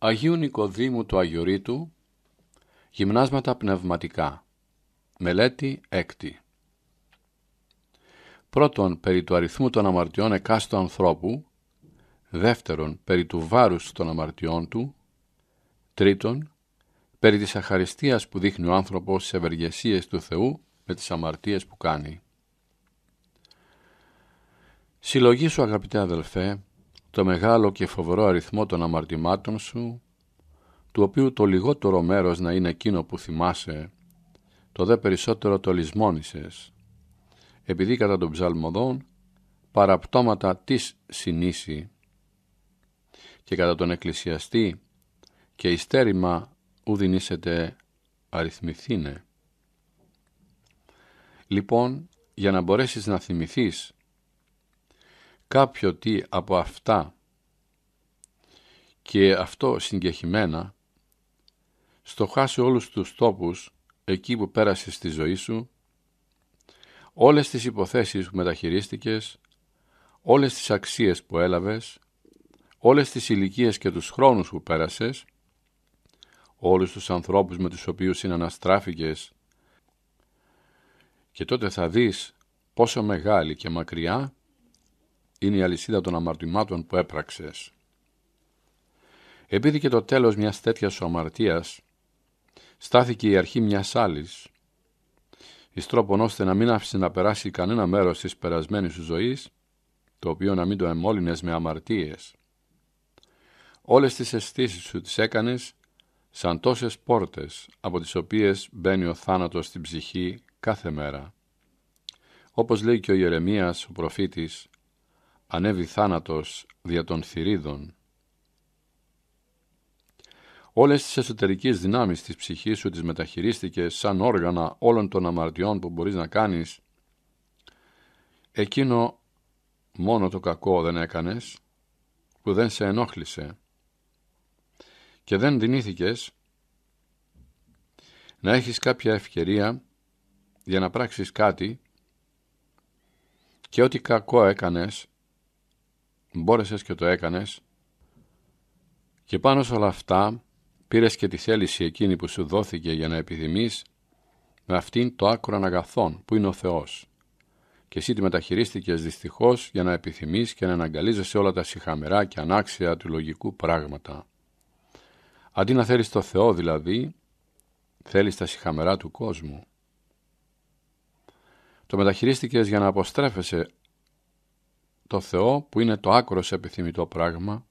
Αγίου Νικοδήμου του Αγιορείτου Γυμνάσματα πνευματικά. Μελέτη έκτη. Πρώτον, περί του αριθμού των αμαρτιών εκάστο ανθρώπου. Δεύτερον, περί του βάρους των αμαρτιών του. Τρίτον, περί της αχαριστίας που δείχνει ο άνθρωπος σε ευεργεσίες του Θεού με τις αμαρτίες που κάνει. Συλλογή σου αγαπητέ αδελφέ το μεγάλο και φοβερό αριθμό των αμαρτημάτων σου, του οποίου το λιγότερο μέρος να είναι εκείνο που θυμάσαι, το δε περισσότερο το λησμόνησες, επειδή κατά τον ψαλμοδόν παραπτώματα της συνήσει και κατά τον εκκλησιαστή και ιστέρημα ουδινήσετε αριθμηθήνε. Λοιπόν, για να μπορέσεις να θυμηθείς κάποιο τι από αυτά. Και αυτό συγκεχημένα στοχάσε όλους τους τόπους εκεί που πέρασες στη ζωή σου, όλες τις υποθέσεις που μεταχειρίστηκες, όλες τις αξίες που έλαβες, όλες τις ηλικίες και τους χρόνους που πέρασες, όλους τους ανθρώπους με τους οποίους συναναστράφηκες. Και τότε θα δεις πόσο μεγάλη και μακριά είναι η αλυσίδα των αμαρτημάτων που έπραξες. Επειδή και το τέλος μιας τέτοιας σου αμαρτίας στάθηκε η αρχή μιας άλλης, εις τρόπον ώστε να μην άφησε να περάσει κανένα μέρος της περασμένης σου ζωής, το οποίο να μην το εμόλυνες με αμαρτίες. Όλες τις αισθήσεις σου τις έκανες σαν τόσες πόρτες από τις οποίες μπαίνει ο θάνατος στην ψυχή κάθε μέρα. Όπως λέει και ο Ιερεμίας, ο προφήτης, ανέβη θάνατος δια των θηρίδων. Όλες τις εσωτερικές δυνάμεις της ψυχής σου τις μεταχειρίστηκε σαν όργανα όλων των αμαρτιών που μπορείς να κάνεις. Εκείνο μόνο το κακό δεν έκανες, που δεν σε ενόχλησε. Και δεν δυνήθηκες να έχεις κάποια ευκαιρία για να πράξεις κάτι και ό,τι κακό έκανες μπόρεσες και το έκανες και πάνω σε όλα αυτά πήρες και τη θέληση εκείνη που σου δόθηκε για να επιθυμείς με αυτήν το άκρο αγαθόν που είναι ο Θεός και εσύ τη μεταχειρίστηκες δυστυχώς για να επιθυμείς και να αναγκαλίζεσαι όλα τα συχαμερά και ανάξια του λογικού πράγματα. Αντί να θέλεις το Θεό δηλαδή, θέλεις τα συχαμερά του κόσμου. Το μεταχειρίστηκες για να αποστρέφεσαι το Θεό που είναι το άκρος επιθυμητό πράγμα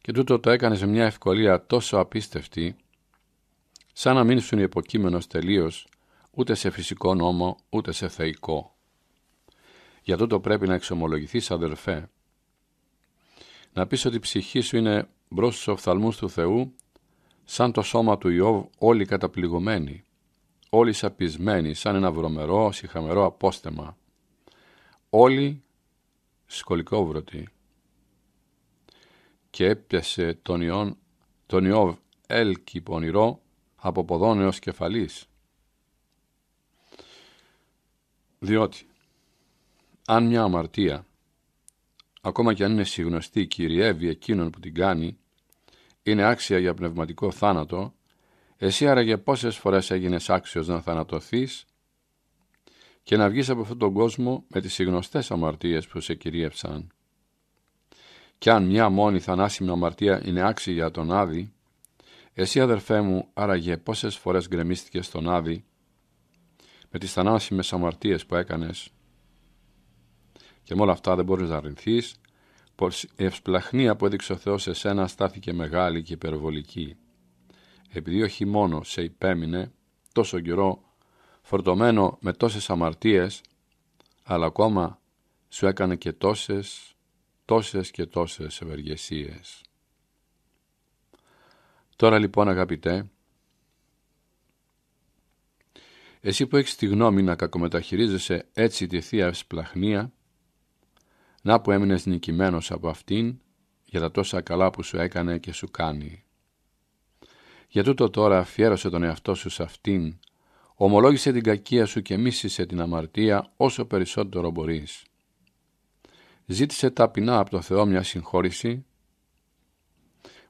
και τούτο το έκανε σε μια ευκολία τόσο απίστευτη σαν να μην ήσουν υποκείμενος τελείως ούτε σε φυσικό νόμο ούτε σε θεϊκό. Για τούτο πρέπει να εξομολογηθείς αδελφέ. Να πεις ότι η ψυχή σου είναι μπρος στους οφθαλμούς του Θεού σαν το σώμα του Ιώβ όλοι καταπληγωμένοι, όλοι σαπισμένοι σαν ένα βρωμερό, συχαμερό απόστεμα. Όλοι σκολικόβρωτη και έπιασε τον, Ιόν, τον Ιώβ έλκη πονηρό από ποδόν έως κεφαλής. Διότι αν μια αμαρτία ακόμα και αν είναι συγνωστή κυριεύει εκείνον που την κάνει είναι άξια για πνευματικό θάνατο εσύ άραγε πόσες φορές έγινες άξιος να θανατωθείς και να βγεις από αυτόν τον κόσμο με τις γνωστές αμαρτίες που σε κυρίευσαν. Κι αν μια μόνη θανάσιμη αμαρτία είναι άξια για τον Άδη, εσύ αδερφέ μου άραγε πόσες φορές γκρεμίστηκες στον Άδη με τις θανάσιμες αμαρτίες που έκανες και με όλα αυτά δεν μπορείς να αρνηθείς πως η ευσπλαχνία που έδειξε ο Θεός σε σένα στάθηκε μεγάλη και υπερβολική επειδή όχι μόνο σε υπέμεινε τόσο καιρό φορτωμένο με τόσες αμαρτίες, αλλά ακόμα σου έκανε και τόσες, τόσες και τόσες ευεργεσίες. Τώρα λοιπόν αγαπητέ, εσύ που έχεις τη γνώμη να κακομεταχειρίζεσαι έτσι τη Θεία Σπλαχνία, να που έμεινες νικημένος από αυτήν για τα τόσα καλά που σου έκανε και σου κάνει. Για τούτο τώρα αφιέρωσε τον εαυτό σου σε αυτήν Ομολόγησε την κακία σου και μίσησε την αμαρτία όσο περισσότερο μπορείς. Ζήτησε ταπεινά από το Θεό μια συγχώρηση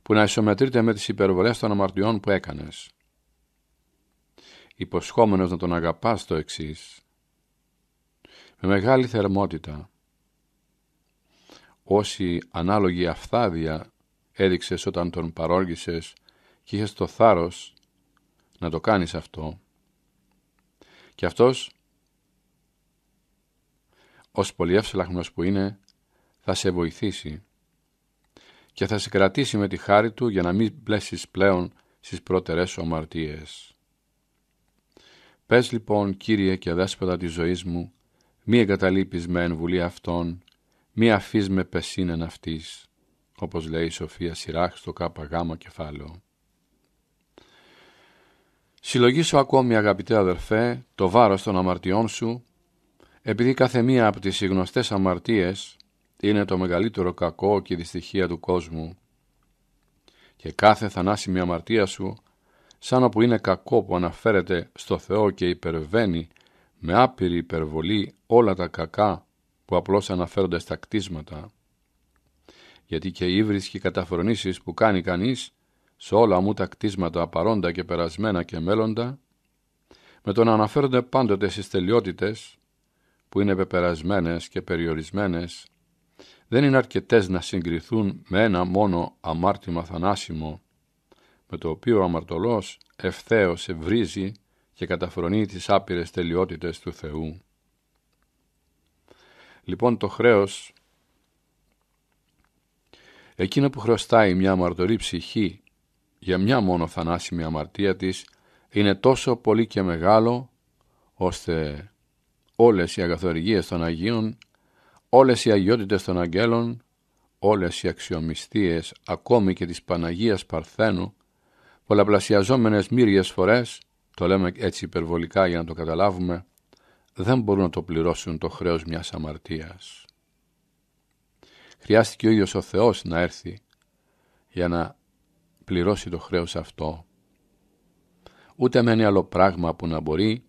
που να ισομετρείται με τις υπερβολές των αμαρτιών που έκανες. Υποσχόμενος να τον αγαπάς το εξής. Με μεγάλη θερμότητα. Όση ανάλογη αφθάδια έδειξες όταν τον παρόργησες και είχες το θάρρος να το κάνεις αυτό. Και αυτός, ως πολυεύσελαχνος που είναι, θα σε βοηθήσει και θα σε κρατήσει με τη χάρη του για να μην πλέσεις πλέον στις πρώτερες σου αμαρτίες. Πες λοιπόν, Κύριε και δέσποτα της ζωής μου, μη εγκαταλείπεις με εμβουλή αυτών, μη αφείς με πεσίνεν αυτής, όπως λέει η Σοφία Σιράχ στο ΚΓ κεφάλαιο. Συλλογήσου ακόμη αγαπητέ αδερφέ το βάρος των αμαρτιών σου, επειδή κάθε μία από τις γνωστές αμαρτίες είναι το μεγαλύτερο κακό και δυστυχία του κόσμου και κάθε θανάσιμη αμαρτία σου σαν όπου είναι κακό που αναφέρεται στο Θεό και υπερβαίνει με άπειρη υπερβολή όλα τα κακά που απλώς αναφέρονται στα κτίσματα. Γιατί και οι ύβρις και οι καταφρονήσεις που κάνει κανείς σε όλα μου τα κτίσματα παρόντα και περασμένα και μέλλοντα με το να αναφέρονται πάντοτε στις τελειότητες που είναι πεπερασμένες και περιορισμένες δεν είναι αρκετές να συγκριθούν με ένα μόνο αμάρτημα θανάσιμο, με το οποίο ο αμαρτωλός ευθέως ευρίζει και καταφρονεί τις άπειρες τελειότητες του Θεού. Λοιπόν το χρέος, εκείνο που χρωστάει μια αμαρτωρή ψυχή για μια μόνο θανάσιμη αμαρτία της, είναι τόσο πολύ και μεγάλο, ώστε όλες οι αγαθοργίες των Αγίων όλες οι αγιότητες των αγγέλων, όλες οι αξιομιστίες, ακόμη και της Παναγίας Παρθένου, πολλαπλασιαζόμενες μύριες φορές, το λέμε έτσι υπερβολικά για να το καταλάβουμε, δεν μπορούν να το πληρώσουν το χρέος μιας αμαρτίας. Χρειάστηκε ο ίδιος ο Θεός να έρθει για να πληρώσει το χρέος αυτό. Ούτε μένει άλλο πράγμα που να μπορεί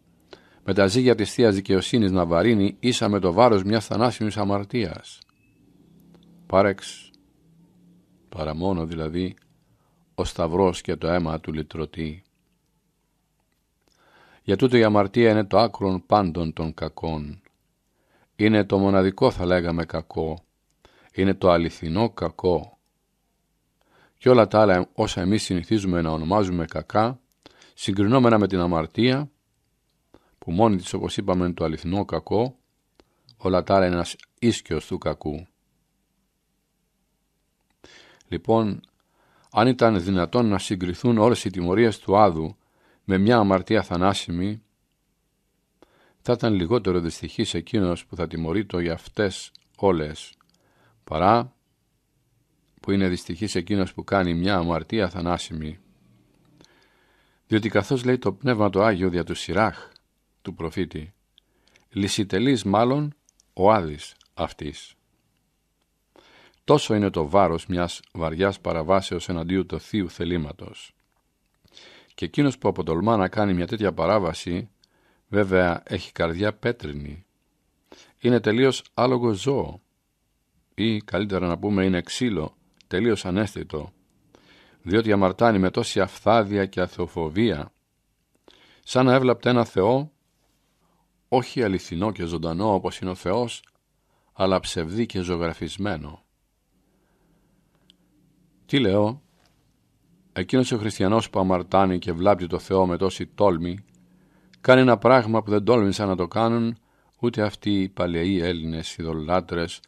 με τα ζύγια της Θείας Δικαιοσύνης να βαρύνει ίσα με το βάρος μιας θανάσιμης αμαρτίας. Πάρεξ, παρά μόνο δηλαδή, ο σταυρός και το αίμα του λυτρωτή. Για τούτο η αμαρτία είναι το άκρον πάντων των κακών. Είναι το μοναδικό θα λέγαμε κακό. Είναι το αληθινό κακό. Και όλα τα άλλα όσα εμείς συνηθίζουμε να ονομάζουμε κακά, συγκρινόμενα με την αμαρτία, που μόνη της όπως είπαμε είναι το αληθινό κακό, όλα τα άλλα είναι ένας ίσκιος του κακού. Λοιπόν, αν ήταν δυνατόν να συγκριθούν όλες οι τιμωρίες του Άδου με μια αμαρτία θανάσιμη, θα ήταν λιγότερο δυστυχής εκείνος που θα τιμωρεί το για αυτές όλες, παρά που είναι δυστυχής εκείνος που κάνει μια αμαρτία θανάσιμη. Διότι καθώς λέει το Πνεύμα το Άγιο δια του Σιράχ, του προφήτη, λυσιτελής μάλλον ο άδης αυτής. Τόσο είναι το βάρος μιας βαριάς παραβάσεως εναντίου του θείου θελήματος. Και εκείνος που αποτολμά να κάνει μια τέτοια παράβαση, βέβαια έχει καρδιά πέτρινη. Είναι τελείως άλογο ζώο ή καλύτερα να πούμε είναι ξύλο, τελείως ανέστητο, διότι αμαρτάνει με τόση αφθάδεια και αθεοφοβία, σαν να έβλαπτε ένα Θεό όχι αληθινό και ζωντανό όπως είναι ο Θεός, αλλά ψευδή και ζωγραφισμένο. Τι λέω, εκείνος ο χριστιανός που αμαρτάνει και βλάπτει το Θεό με τόση τόλμη, κάνει ένα πράγμα που δεν τόλμησαν να το κάνουν ούτε αυτοί οι παλαιοί Έλληνες ειδωλάτρες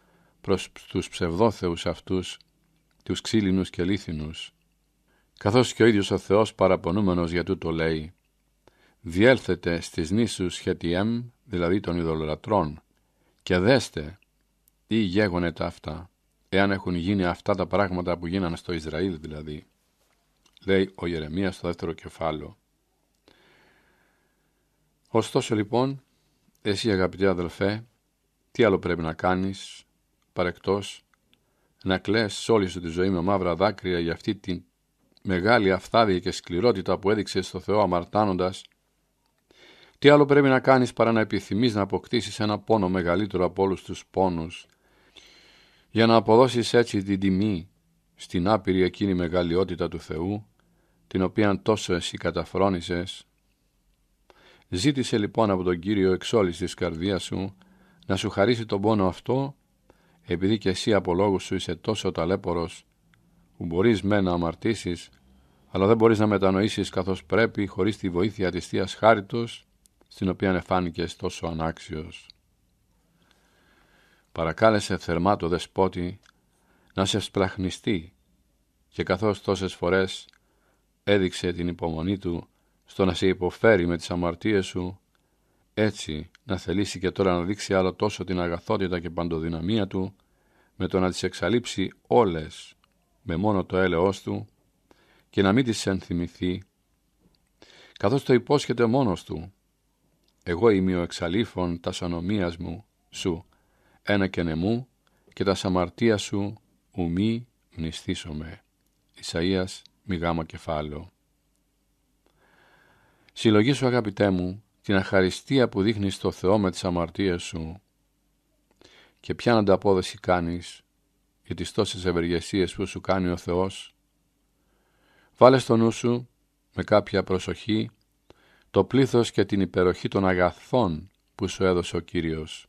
προς τους ψευδόθεους αυτούς, τους ξύλινους και λίθινους, καθώς και ο ίδιος ο Θεός παραπονούμενος για τούτο λέει «Διέλθετε στις νήσους Χετιέμ δηλαδή των ειδωλολατρών, και δέστε τι γέγονε αυτά, εάν έχουν γίνει αυτά τα πράγματα που γίνανε στο Ισραήλ δηλαδή, λέει ο Ιερεμίας στο δεύτερο κεφάλαιο. Ωστόσο λοιπόν, εσύ αγαπητέ αδελφέ, τι άλλο πρέπει να κάνεις, παρεκτός, να κλαις σε όλη σου τη ζωή με μαύρα δάκρυα για αυτή τη μεγάλη αυθάδεια και σκληρότητα που έδειξε στο Θεό αμαρτάνοντας τι άλλο πρέπει να κάνεις παρά να επιθυμείς να αποκτήσεις ένα πόνο μεγαλύτερο από όλους τους πόνους; Για να αποδώσεις έτσι την τιμή στην άπειρη εκείνη μεγαλειότητα του Θεού, την οποία τόσο εσύ καταφρόνησες. Ζήτησε λοιπόν από τον Κύριο εξ όλης της καρδίας σου να σου χαρίσει τον πόνο αυτό, επειδή και εσύ από λόγους σου είσαι τόσο ταλέπορος, που μπορείς με να αμαρτήσεις, αλλά δεν μπορείς να μετανοήσεις καθώς πρέπει χωρίς τη βοήθεια της Θείας Χάριτος, στην οποία εφάνηκες τόσο ανάξιος. Παρακάλεσε θερμά το δεσπότη να σε σπλαχνιστεί και καθώς τόσες φορές έδειξε την υπομονή του στο να σε υποφέρει με τις αμαρτίες σου, έτσι να θελήσει και τώρα να δείξει άλλο τόσο την αγαθότητα και παντοδυναμία του, με το να τις εξαλείψει όλες με μόνο το έλεος του και να μην τις ενθυμηθεί, καθώς το υπόσχεται μόνος του. Εγώ είμαι ο εξαλείφων τα ανομίας μου, σου, ένα και νεμού, και τα σαμαρτία σου ουμή μνηστήσομαι. Ισαΐας μη γάμα κεφάλαιο. Συλλογή σου αγαπητέ μου την αχαριστία που δείχνεις στο Θεό με τις αμαρτίες σου και ποια ανταπόδοση κάνεις για τις τόσες ευεργεσίες που σου κάνει ο Θεός. Βάλε στο νου σου με κάποια προσοχή το πλήθος και την υπεροχή των αγαθών που σου έδωσε ο Κύριος,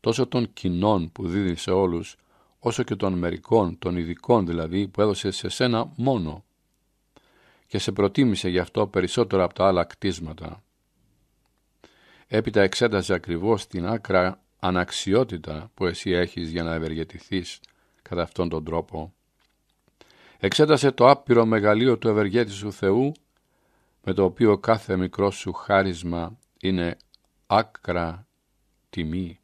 τόσο των κοινών που δίδει σε όλους, όσο και των μερικών, των ειδικών δηλαδή, που έδωσε σε σένα μόνο και σε προτίμησε γι' αυτό περισσότερο από τα άλλα κτίσματα. Έπειτα εξέταζε ακριβώς την άκρα αναξιότητα που εσύ έχεις για να ευεργετηθείς κατά αυτόν τον τρόπο. Εξέτασε το άπειρο μεγαλείο του ευεργέτη σου Θεού, με το οποίο κάθε μικρό σου χάρισμα είναι άκρα τιμή.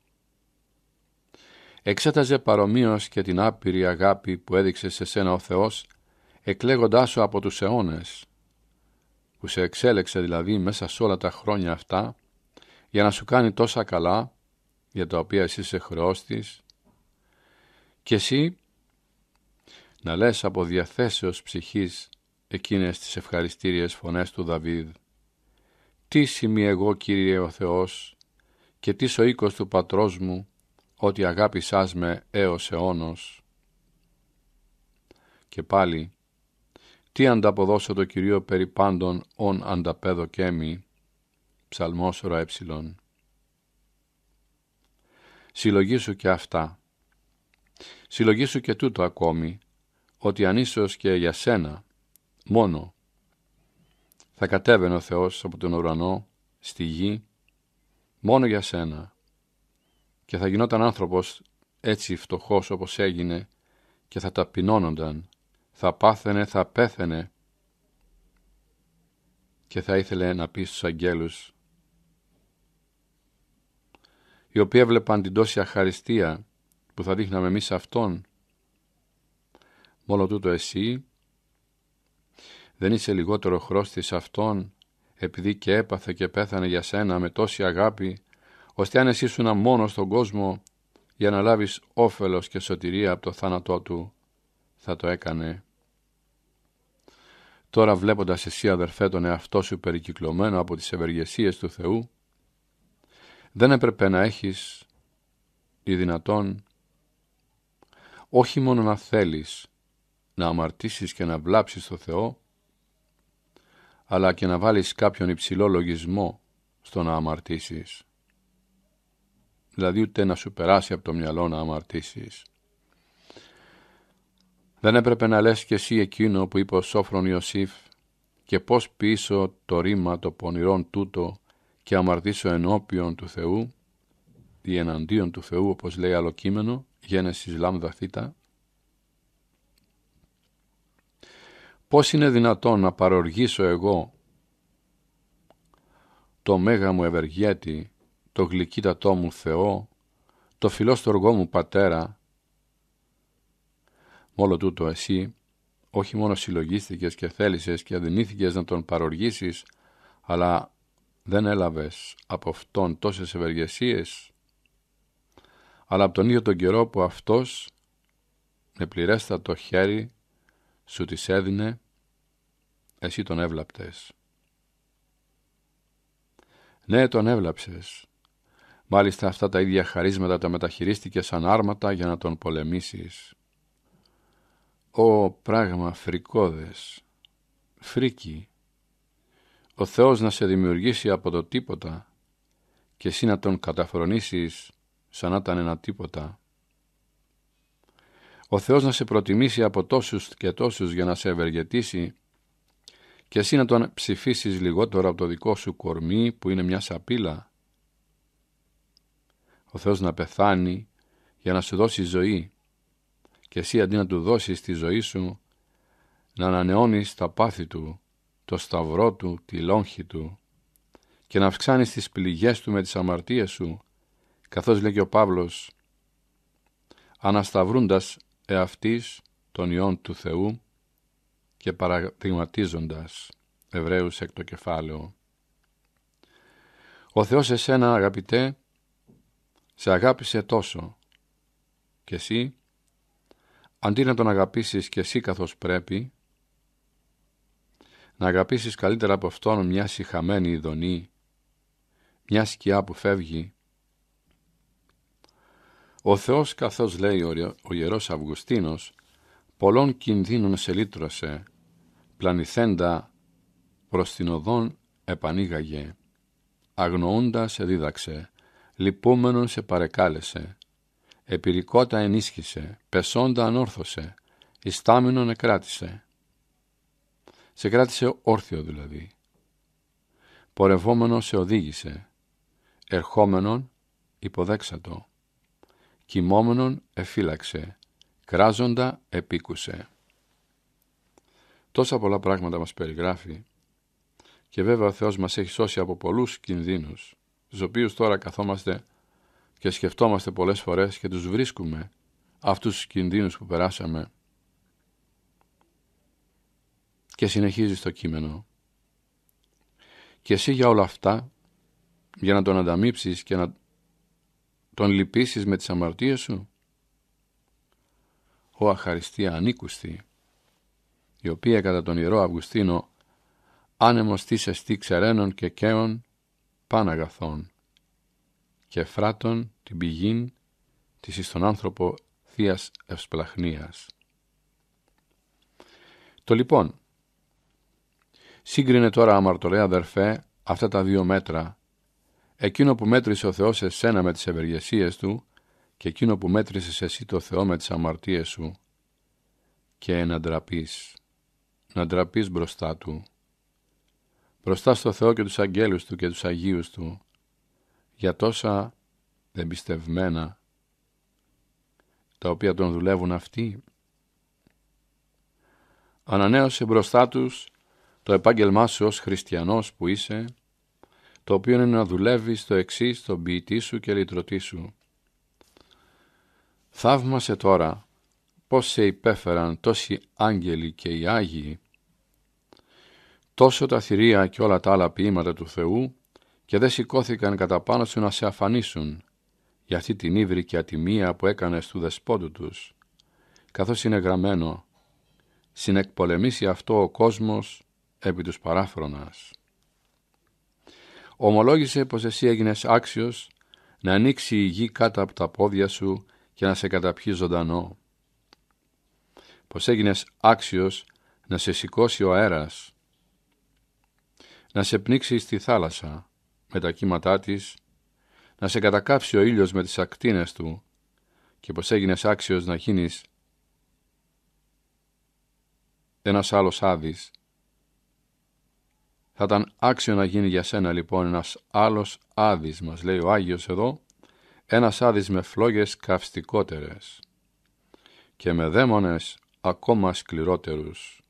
Εξέταζε παρομοίως και την άπειρη αγάπη που έδειξε σε σένα ο Θεός, εκλέγοντάς σου από τους αιώνες, που σε εξέλεξε δηλαδή μέσα σε όλα τα χρόνια αυτά, για να σου κάνει τόσα καλά, για τα οποία εσύ σε χρεώστης, και εσύ να λες από διαθέσεως ψυχής εκείνες τις ευχαριστήριες φωνές του Δαβίδ. Τι σημεί εγώ Κύριε ο Θεός και τι ο οίκος του πατρός μου ότι αγάπησάς με έως αιώνος. Και πάλι, τι ανταποδώσω το Κυρίο περί πάντων ον ανταπέδω και μη, ψαλμός ρο ε. Συλλογήσου και αυτά. Συλλογήσου και τούτο ακόμη, ότι αν ίσως και για σένα μόνο θα κατέβαινε ο Θεός από τον ουρανό στη γη μόνο για σένα και θα γινόταν άνθρωπος έτσι φτωχός όπως έγινε και θα ταπεινώνονταν, θα πάθαινε, θα πέθαινε και θα ήθελε να πει στους αγγέλους οι οποίοι έβλεπαν την τόση αχαριστία που θα δείχναμε εμείς αυτόν Μόνο τούτο εσύ δεν είσαι λιγότερο χρώστης αυτόν επειδή και έπαθε και πέθανε για σένα με τόση αγάπη ώστε αν εσύ ήσουν μόνο στον κόσμο για να λάβεις όφελος και σωτηρία από το θάνατό του θα το έκανε. Τώρα βλέποντας εσύ αδερφέ τον εαυτό σου περικυκλωμένο από τις ευεργεσίες του Θεού δεν έπρεπε να έχεις ή δυνατόν όχι μόνο να θέλεις να αμαρτήσεις και να βλάψεις το Θεό, αλλά και να βάλεις κάποιον υψηλό λογισμό στο να αμαρτήσεις. Δηλαδή ούτε να σου περάσει από το μυαλό να αμαρτήσεις. Δεν έπρεπε να λες και εσύ εκείνο που είπε ο Σόφρον Ιωσήφ και πώς πίσω το ρήμα το πονηρών τούτο και αμαρτήσω ενώπιον του Θεού ή εναντίον του Θεού όπως λέει άλλο κείμενο, Γένεσης Λάμδα Θήτα, Πώς είναι δυνατόν να παροργήσω εγώ το μέγα μου ευεργέτη, το γλυκύτατό μου Θεό, το φιλόστοργό μου Πατέρα. Μόλο τούτο εσύ, όχι μόνο συλλογίστηκες και θέλησες και αδυνήθηκες να τον παροργήσεις, αλλά δεν έλαβες από αυτόν τόσες ευεργεσίες, αλλά από τον ίδιο τον καιρό που αυτός με πληρέστατο χέρι σου τις έδινε, εσύ τον έβλαπτες. Ναι, τον έβλαψες. Μάλιστα αυτά τα ίδια χαρίσματα τα ίδια χαρίσματα τα μεταχειρίστηκε σαν άρματα για να τον πολεμήσεις. Ω πράγμα φρικόδες, φρίκι, ο Θεός να σε δημιουργήσει από το τίποτα και εσύ να τον καταφρονήσεις σαν να ήταν ένα τίποτα. Ο Θεός να σε προτιμήσει από τόσους και τόσους για να σε ευεργετήσει και εσύ να τον ψηφίσεις λιγότερο από το δικό σου κορμί που είναι μια σαπίλα. Ο Θεός να πεθάνει για να σου δώσει ζωή και εσύ αντί να του δώσεις τη ζωή σου να ανανεώνεις τα πάθη του, το σταυρό του, τη λόγχη του και να αυξάνεις τις πληγές του με τις αμαρτίες σου καθώς λέγει ο Παύλος ανασταυρούντας εαυτής των ιών του Θεού και παραδειγματίζοντας Εβραίους εκ το κεφάλαιο. Ο Θεός εσένα αγαπητέ σε αγάπησε τόσο και εσύ αντί να τον αγαπήσεις και εσύ καθώς πρέπει να αγαπήσεις καλύτερα από αυτόν μιας συχαμένη ειδονή μια σκιά που φεύγει. Ο Θεός καθώς λέει ο Ιερός Αυγουστίνος πολλών κινδύνων σε λύτρωσε, πλανηθέντα προς την οδόν επανήγαγε, αγνοούντας σε δίδαξε, λυπούμενον σε παρεκάλεσε, επιρικότα ενίσχυσε, πεσόντα ανόρθωσε, ιστάμινον εκράτησε. Σε κράτησε όρθιο δηλαδή. Πορευόμενο σε οδήγησε, ερχόμενον υποδέξατο, κοιμόμενον εφύλαξε, κράζοντα επίκουσε. Τόσα πολλά πράγματα μας περιγράφει και βέβαια ο Θεός μας έχει σώσει από πολλούς κινδύνους, τους οποίους τώρα καθόμαστε και σκεφτόμαστε πολλές φορές και τους βρίσκουμε αυτούς τους κινδύνους που περάσαμε. Και συνεχίζει στο κείμενο. Και εσύ για όλα αυτά, για να τον ανταμείψεις και να τον λυπήσεις με τις αμαρτίες σου, ο αχαριστία ανήκουστη, η οποία κατά τον Ιερό Αυγουστίνο άνεμος της εστί ξεραίνων και καίων παν αγαθών και φράτων την πηγήν της εις τον άνθρωπο θείας ευσπλαχνίας. Το λοιπόν, σύγκρινε τώρα αμαρτωλέ αδερφέ αυτά τα δύο μέτρα, εκείνο που μέτρησε ο Θεός εσένα με τις ευεργεσίες του και εκείνο που μέτρησες εσύ το Θεό με τις αμαρτίες σου. Και να ντραπείς, να ντραπείς μπροστά Του, μπροστά στο Θεό και τους αγγέλους Του και τους Αγίους Του, για τόσα εμπιστευμένα τα οποία τον δουλεύουν αυτοί. Ανανέωσε μπροστά τους το επάγγελμά σου ως χριστιανός που είσαι, το οποίο είναι να δουλεύεις το εξής τον ποιητή σου και λυτρωτή σου. Θαύμασε τώρα πώς σε υπέφεραν τόσοι άγγελοι και οι Άγιοι, τόσο τα θηρία και όλα τα άλλα ποίηματα του Θεού και δεν σηκώθηκαν κατά πάνω σου να σε αφανίσουν για αυτή την ύβρη και ατιμία που έκανες του δεσπότου τους, καθώς είναι γραμμένο «Συνεκπολεμήσει αυτό ο κόσμος επί τους παράφρονας». Ομολόγησε πως εσύ έγινες άξιος να ανοίξει η γη κάτω από τα πόδια σου και να σε καταπιεί ζωντανό. Πως έγινες άξιος να σε σηκώσει ο αέρας, να σε πνίξει στη θάλασσα με τα κύματά της, να σε κατακάψει ο ήλιος με τις ακτίνες του και πως έγινες άξιος να γίνεις ένας άλλος άδης. Θα ήταν άξιο να γίνει για σένα λοιπόν ένας άλλος άδης, μας λέει ο Άγιος εδώ, ένας άδης με φλόγες καυστικότερες και με δαίμονες ακόμα σκληρότερους,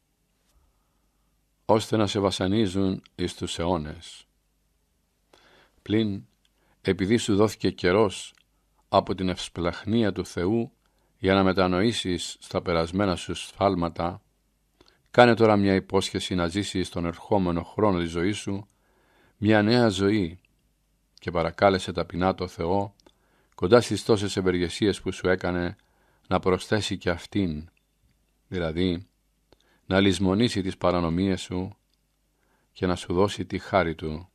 ώστε να σε βασανίζουν εις τους αιώνες. Πλην, επειδή σου δόθηκε καιρός από την ευσπλαχνία του Θεού για να μετανοήσεις στα περασμένα σου σφάλματα, κάνε τώρα μια υπόσχεση να ζήσεις τον ερχόμενο χρόνο της ζωής σου, μια νέα ζωή και παρακάλεσε ταπεινά το Θεό κοντά στις τόσες ευεργεσίες που σου έκανε να προσθέσει και αυτήν, δηλαδή να λησμονήσει τις παρανομίες σου και να σου δώσει τη χάρη του.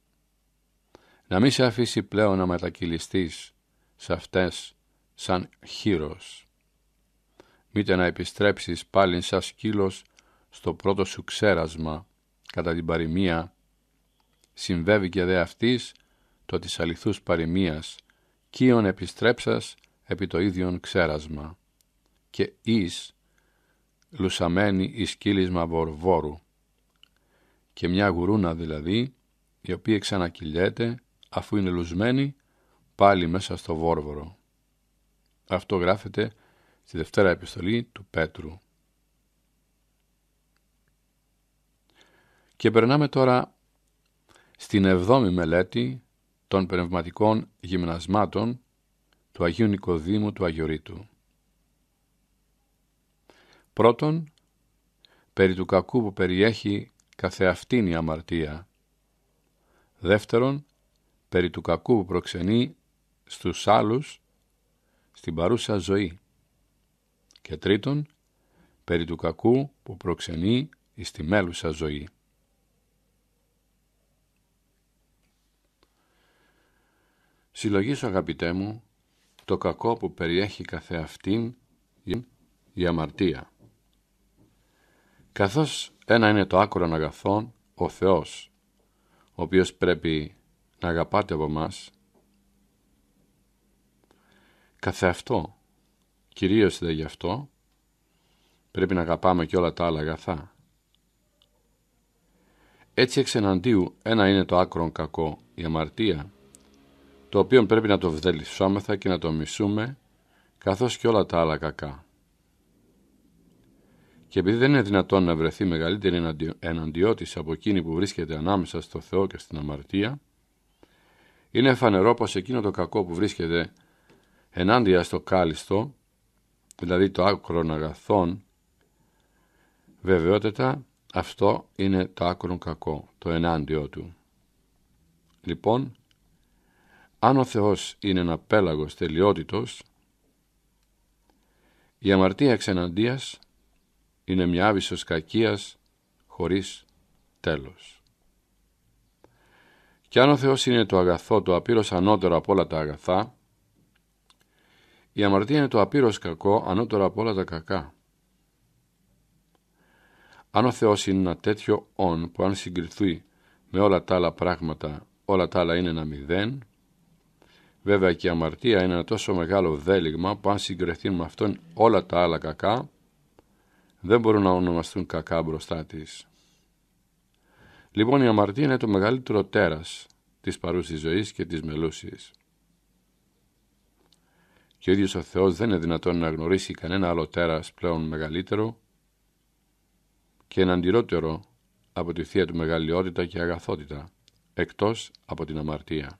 Να μην σε αφήσει πλέον να μετακυλιστείς σε αυτές σαν χείρος. μήτε να επιστρέψεις πάλιν σαν σκύλος στο πρώτο σου ξέρασμα κατά την παροιμία συμβεύει και δε αυτής το της αληθούς παροιμίας κύον επιστρέψας επί το ίδιον ξέρασμα και εις λουσαμένη εις κύλισμα βορβόρου και μια γουρούνα δηλαδή η οποία ξανακυλιέται αφού είναι λουσμένη πάλι μέσα στο βόρβορο. Αυτό γράφεται στη Δευτέρα Επιστολή του Πέτρου. Και περνάμε τώρα στην εβδόμη μελέτη των πνευματικών γυμνασμάτων του Αγίου Νικοδήμου του Αγιορείτου. Πρώτον, περί του κακού που περιέχει καθεαυτήν η αμαρτία. Δεύτερον, περί του κακού που προξενεί στους άλλους στην παρούσα ζωή. Και τρίτον, περί του κακού που προξενεί στη μέλουσα ζωή. Συλλογήσω αγαπητέ μου το κακό που περιέχει καθεαυτήν η αμαρτία. Καθώς ένα είναι το άκρον αγαθόν, ο Θεός, ο οποίος πρέπει να αγαπάτε από μας, καθεαυτό, κυρίως δε γι' αυτό, πρέπει να αγαπάμε και όλα τα άλλα αγαθά. Έτσι εξ εναντίου ένα είναι το άκρον κακό, η αμαρτία, το οποίο πρέπει να το βδελισσόμεθα και να το μισούμε, καθώς και όλα τα άλλα κακά. Και επειδή δεν είναι δυνατόν να βρεθεί μεγαλύτερη εναντιώτηση από εκείνη που βρίσκεται ανάμεσα στο Θεό και στην αμαρτία, είναι φανερό πως εκείνο το κακό που βρίσκεται ενάντια στο κάλιστο, δηλαδή το άκρον αγαθόν, βεβαιότητα αυτό είναι το άκρον κακό, το ενάντιό του. Λοιπόν, αν ο Θεός είναι ένα πέλαγος τελειότητος, η αμαρτία εξεναντίας είναι μια άβυσος κακίας χωρίς τέλος. Κι αν ο Θεός είναι το αγαθό, το απείρως ανώτερο από όλα τα αγαθά, η αμαρτία είναι το απείρως κακό ανώτερο από όλα τα κακά. Αν ο Θεός είναι ένα τέτοιο «ον» που αν συγκριθεί με όλα τα άλλα πράγματα, όλα τα άλλα είναι ένα μηδέν, βέβαια και η αμαρτία είναι ένα τόσο μεγάλο δέλιγμα που αν συγκριθεί με αυτόν όλα τα άλλα κακά, δεν μπορούν να ονομαστούν κακά μπροστά της. Λοιπόν η αμαρτία είναι το μεγαλύτερο τέρας της παρούσης ζωής και της μελούσης. Και ο ίδιος ο Θεός δεν είναι δυνατόν να γνωρίσει κανένα άλλο τέρας πλέον μεγαλύτερο και εναντιρότερο από τη Θεία του μεγαλειότητα και αγαθότητα, εκτός από την αμαρτία.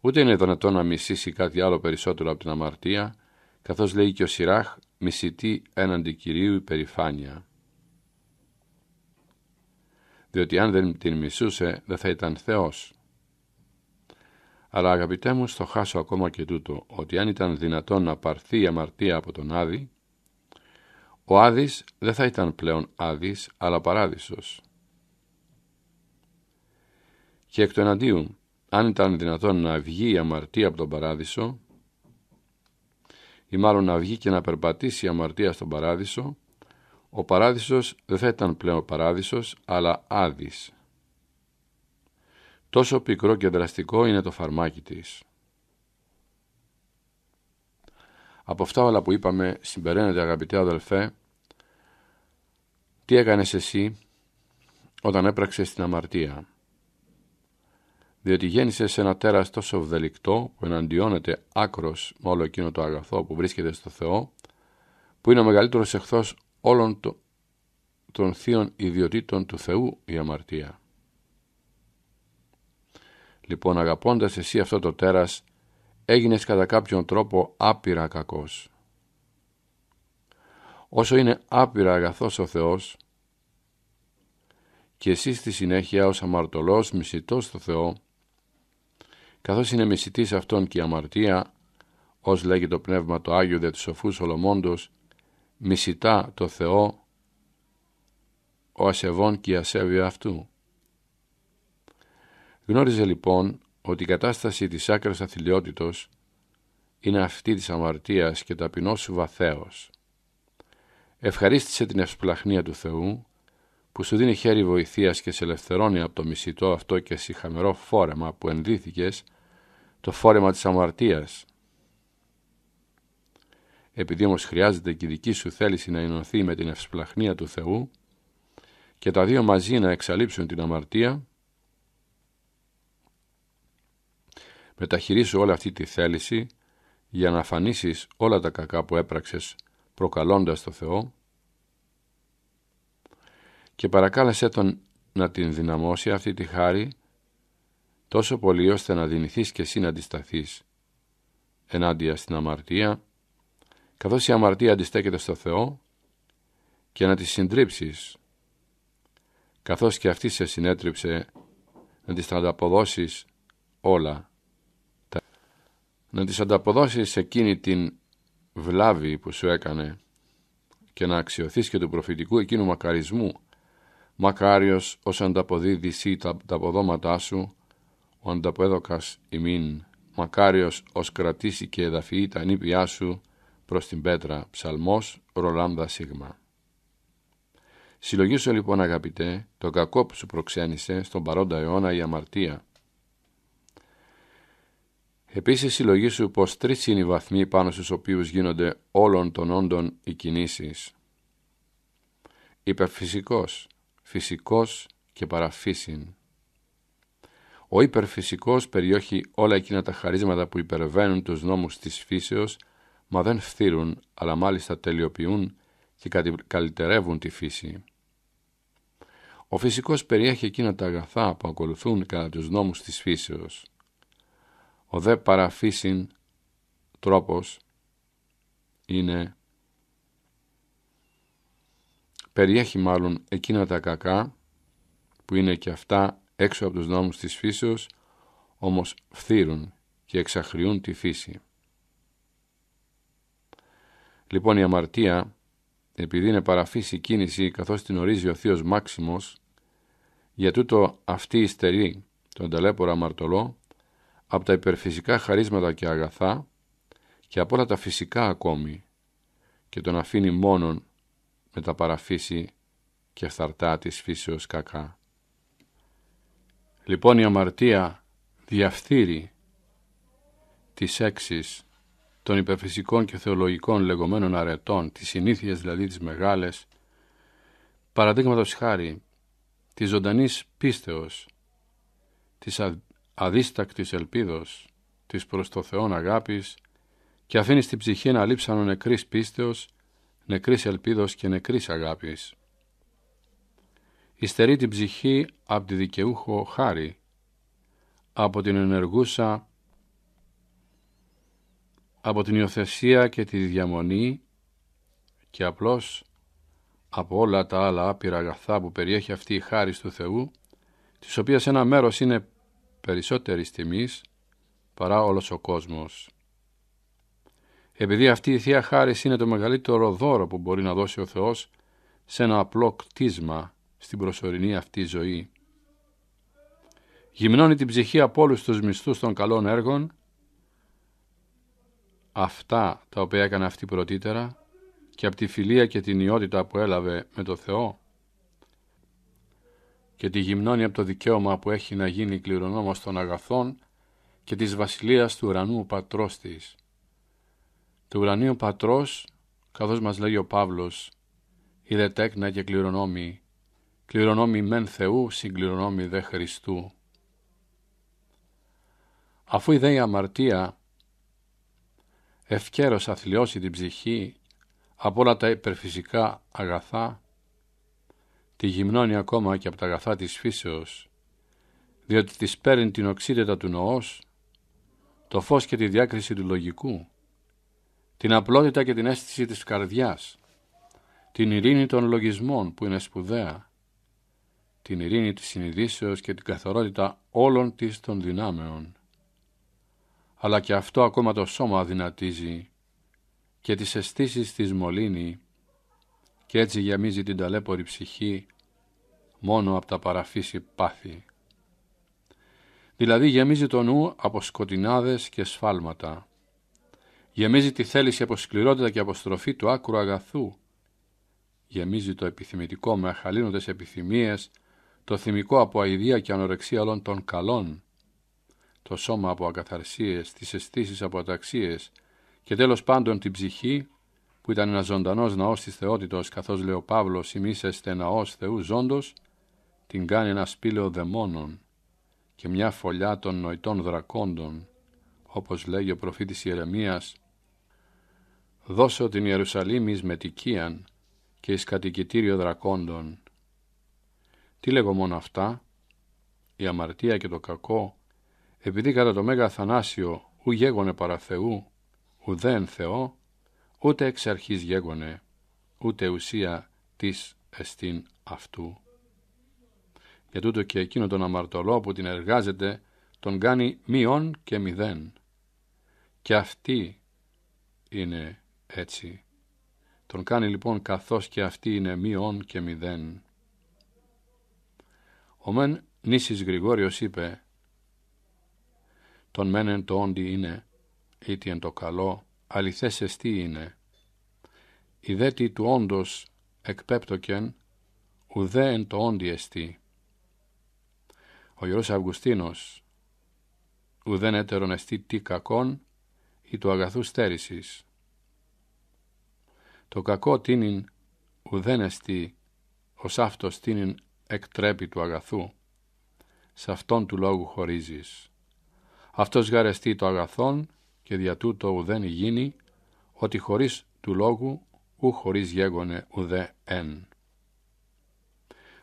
Ούτε είναι δυνατόν να μισήσει κάτι άλλο περισσότερο από την αμαρτία, καθώς λέει και ο Σιράχ μισητή έναντι Κυρίου υπερηφάνεια. Διότι αν δεν την μισούσε δεν θα ήταν Θεός. Αλλά αγαπητέ μου στο χάσω ακόμα και τούτο ότι αν ήταν δυνατόν να πάρθει η αμαρτία από τον Άδη, ο Άδης δεν θα ήταν πλέον Άδης αλλά παράδεισος. Και εκ του εναντίου, αν ήταν δυνατόν να βγει η αμαρτία από τον παράδεισο, ή μάλλον να βγει και να περπατήσει η αμαρτία στον παράδεισο, ο παράδεισος δεν θα ήταν πλέον παράδεισος, αλλά άδης. Τόσο πικρό και δραστικό είναι το φαρμάκι της. Από αυτά όλα που είπαμε συμπεραίνεται αγαπητέ αδελφέ, τι έκανες εσύ όταν έπραξες την αμαρτία; Διότι γέννησε σε ένα τέρας τόσο βδελικτό που εναντιώνεται άκρος με όλο εκείνο το αγαθό που βρίσκεται στο Θεό, που είναι ο μεγαλύτερος εχθός όλων το, των θείων ιδιωτήτων του Θεού η αμαρτία. Λοιπόν αγαπώντας εσύ αυτό το τέρας, έγινες κατά κάποιον τρόπο άπειρα κακός. Όσο είναι άπειρα αγαθός ο Θεός, και εσύ στη συνέχεια ως αμαρτωλός μισητός στο Θεό, καθώς είναι μισητής αυτόν και η αμαρτία, ως λέγει το Πνεύμα το Άγιο δε του σοφούς Σολομώντος, μισητά το Θεό, ο ασεβών και η ασέβεια αυτού. Γνώριζε λοιπόν ότι η κατάσταση της άκρας αθλειότητος είναι αυτή της αμαρτίας και ταπεινώσου βαθέως. Ευχαρίστησε την ευσπλαχνία του Θεού που σου δίνει χέρι βοηθείας και σε ελευθερώνει από το μισητό αυτό και συχαμερό φόρεμα που ενδύθηκες, το φόρεμα της αμαρτίας. Επειδή όμως χρειάζεται και η δική σου θέληση να ενωθεί με την ευσπλαχνία του Θεού και τα δύο μαζί να εξαλείψουν την αμαρτία, μεταχειρίσου όλη αυτή τη θέληση για να αφανίσεις όλα τα κακά που έπραξες προκαλώντας το Θεό και παρακάλεσέ Τον να την δυναμώσει αυτή τη χάρη τόσο πολύ ώστε να δυνηθείς και εσύ να αντισταθείς ενάντια στην αμαρτία καθώς η αμαρτία αντιστέκεται στο Θεό και να τη συντρίψεις καθώς και αυτή σε συνέτριψε να της ανταποδώσεις όλα να της ανταποδώσεις εκείνη την βλάβη που σου έκανε και να αξιωθείς και του προφητικού εκείνου μακαρισμού μακάριος ως ανταποδίδει τα, τα αποδόματά σου ο ανταπέδοκας ημίν. Μακάριος ως κρατήσει και εδαφεί τα νήπια σου προς την πέτρα. Ψαλμός Ρολάνδα Σίγμα. Συλλογήσου λοιπόν αγαπητέ το κακό που σου προξένησε στον παρόντα αιώνα η αμαρτία. Επίσης συλλογήσου πως τρεις είναι οι βαθμοί πάνω στους οποίους γίνονται όλων των όντων οι κινήσεις. Υπερφυσικός, φυσικός και παραφύσιν. Ο υπερφυσικός περιέχει όλα εκείνα τα χαρίσματα που υπερβαίνουν τους νόμους της φύσεως, μα δεν φθύρουν, αλλά μάλιστα τελειοποιούν και καλυτερεύουν τη φύση. Ο φυσικός περιέχει εκείνα τα αγαθά που ακολουθούν κατά τους νόμους της φύσεως. Ο δε παραφύσιν τρόπος είναι περιέχει μάλλον εκείνα τα κακά που είναι και αυτά έξω από τους νόμους της φύσεως όμως φθύρουν και εξαχριούν τη φύση. Λοιπόν η αμαρτία επειδή είναι παραφύση κίνηση καθώς την ορίζει ο Θείος Μάξιμος για τούτο αυτή υστερεί τον ταλέπορα αμαρτωλό από τα υπερφυσικά χαρίσματα και αγαθά και από όλα τα φυσικά ακόμη και τον αφήνει μόνον με τα παραφύση και φθαρτά της φύσεως κακά. Λοιπόν η αμαρτία διαφθείρει τις έξις των υπερφυσικών και θεολογικών λεγόμενων αρετών, τις συνήθειες δηλαδή τις μεγάλες, παραδείγματος χάρη της ζωντανής πίστεως, της αδίστακτης ελπίδος, της προς το Θεόν αγάπης και αφήνεις στην ψυχή να λείψανο νεκρής πίστεως, νεκρής ελπίδος και νεκρής αγάπης. Ιστερεί την ψυχή από τη δικαιούχο χάρη, από την ενεργούσα, από την υιοθεσία και τη διαμονή και απλώς από όλα τα άλλα άπειρα αγαθά που περιέχει αυτή η χάρη του Θεού, της οποίας ένα μέρος είναι περισσότερης τιμής παρά όλος ο κόσμος. Επειδή αυτή η Θεία Χάρης είναι το μεγαλύτερο δώρο που μπορεί να δώσει ο Θεός σε ένα απλό κτίσμα στην προσωρινή αυτή ζωή. Γυμνώνει την ψυχή από όλους τους μισθούς των καλών έργων, αυτά τα οποία έκανε αυτή πρωτήτερα και από τη φιλία και την ιότητα που έλαβε με το Θεό και τη γυμνώνει από το δικαίωμα που έχει να γίνει κληρονόμος των αγαθών και της βασιλείας του ουρανού πατρός της. Του ουρανίου πατρός, καθώς μας λέει ο Παύλος, είδε τέκνα και κληρονόμοι, κληρονόμοι μεν Θεού, συγκληρονόμοι δε Χριστού. Αφού η δε η αμαρτία ευκαίρως αθλιώσει την ψυχή από όλα τα υπερφυσικά αγαθά, τη γυμνώνει ακόμα και από τα αγαθά της φύσεως, διότι της παίρνει την οξύτητα του νοός, το φως και τη διάκριση του λογικού, την απλότητα και την αίσθηση της καρδιάς, την ειρήνη των λογισμών που είναι σπουδαία, την ειρήνη της συνειδήσεως και την καθορότητα όλων της των δυνάμεων. Αλλά και αυτό ακόμα το σώμα δυνατίζει και τις αισθήσεις της μολύνει και έτσι γεμίζει την ταλέπορη ψυχή μόνο από τα παραφύση πάθη. Δηλαδή γεμίζει το νου από σκοτεινάδες και σφάλματα Γεμίζει τη θέληση από σκληρότητα και αποστροφή του άκρου αγαθού. Γεμίζει το επιθυμητικό με αχαλήνοντες επιθυμίες, το θυμικό από αηδία και ανορεξία όλων των καλών, το σώμα από ακαθαρσίες, τις αισθήσεις από αταξίες και τέλος πάντων την ψυχή που ήταν ένας ζωντανός ναός της θεότητος καθώς λέει ο Παύλος ημίσεστε ναός Θεού ζώντος, την κάνει ένα σπήλαιο δαιμόνων και μια φωλιά των νοητών δρακόντων, όπως λέγει ο προφήτης Ιερεμίας «Δώσω την Ιερουσαλήμ εις μετικίαν και εις κατοικητήριο δρακόντων». Τι λέγω μόνο αυτά, η αμαρτία και το κακό, επειδή κατά το Μέγα Θανάσιο ου γέγονε παρά Θεού, ουδέν Θεό, ούτε εξ αρχής γέγονε, ούτε ουσία της εστίν αυτού. Για τούτο και εκείνο τον αμαρτωλό που την εργάζεται, τον κάνει μειών και μηδέν. Και αυτή είναι έτσι. Τον κάνει λοιπόν καθώς και αυτή είναι μειών και μηδέν. Ο μεν Νήσις Γρηγόριος είπε «Τον μένεν το όντι είναι, ήτι εν το καλό, αληθές εστί είναι. Η δέτη του όντος εκπέπτοκεν, ουδέ εν το όντι εστί. Ο Ιερός Αυγουστίνος, ουδέν έτερον εστί τι κακόν, ή του αγαθού στέρησης. Το κακό τίνην ουδέν εστί, ως αυτός τίνην εκτρέπει του αγαθού. Σε αυτόν του λόγου χωρίζεις. Αυτός γαρεστεί το αγαθόν και δια τούτο ουδέν γίνει, ότι χωρίς του λόγου ου χωρίς γέγονε ουδέ εν.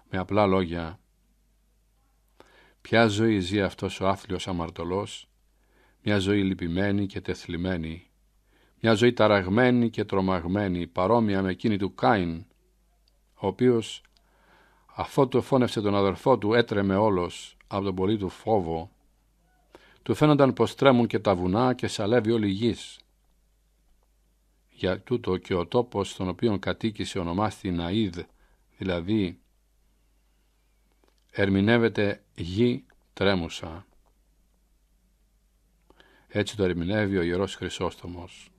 Με απλά λόγια, ποια ζωή ζει αυτός ο άθλιος αμαρτωλός, μια ζωή λυπημένη και τεθλιμμένη, μια ζωή ταραγμένη και τρομαγμένη, παρόμοια με εκείνη του Κάιν, ο οποίος αφού του φώνευσε τον αδερφό του έτρεμε όλος από τον πολύ του φόβο, του φαίνονταν πως τρέμουν και τα βουνά και σαλεύει όλη η γης. Για τούτο και ο τόπος στον οποίο κατοίκησε ονομάστη Ναΐδ, δηλαδή ερμηνεύεται γη τρέμουσα. Έτσι το ερμηνεύει ο Ιερός Χρυσόστομος.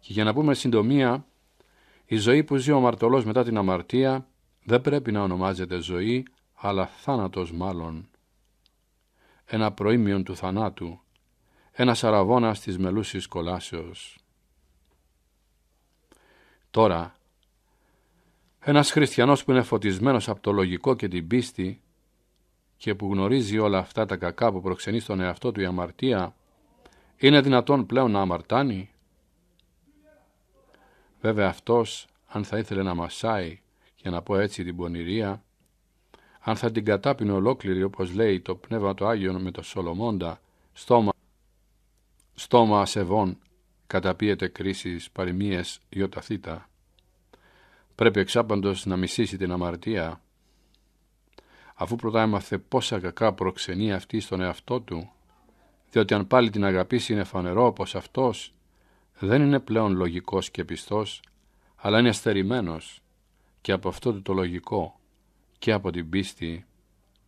Και για να πούμε συντομία, η ζωή που ζει ο αμαρτωλός μετά την αμαρτία δεν πρέπει να ονομάζεται ζωή, αλλά θάνατος μάλλον. Ένα προήμιον του θανάτου, ένα αραβώνας της μελούσης κολάσεως. Τώρα, ένας χριστιανός που είναι φωτισμένος από το λογικό και την πίστη και που γνωρίζει όλα αυτά τα κακά που προξενεί στον εαυτό του η αμαρτία, είναι δυνατόν πλέον να αμαρτάνει; Βέβαια αυτός, αν θα ήθελε να μασάει, για να πω έτσι την πονηρία, αν θα την κατάπινε ολόκληρη όπως λέει το Πνεύμα του Άγιον με το Σολομώντα, στόμα, στόμα ασεβών καταπίεται κρίσεις παροιμίες ιωταθήτα. Πρέπει εξάπαντος να μισήσει την αμαρτία, αφού πρώτα έμαθε πόσα κακά προξενεί αυτή στον εαυτό του, διότι αν πάλι την αγαπήσει είναι φανερό πως αυτός δεν είναι πλέον λογικός και πιστός, αλλά είναι αστερημένος και από αυτό το λογικό και από την πίστη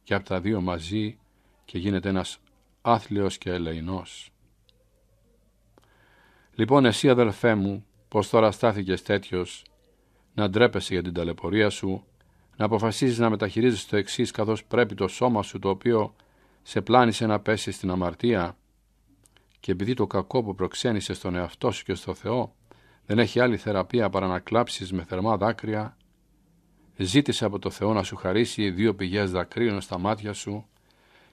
και από τα δύο μαζί και γίνεται ένας άθλιος και ελεηνός. Λοιπόν εσύ αδελφέ μου, πως τώρα στάθηκες τέτοιος, να ντρέπεσαι για την ταλαιπωρία σου, να αποφασίζεις να μεταχειρίζεσαι το εξής καθώς πρέπει το σώμα σου το οποίο σε πλάνησε να πέσει στην αμαρτία και επειδή το κακό που προξένησε στον εαυτό σου και στο Θεό δεν έχει άλλη θεραπεία παρά να κλάψεις με θερμά δάκρυα ζήτησε από το Θεό να σου χαρίσει δύο πηγές δακρύων στα μάτια σου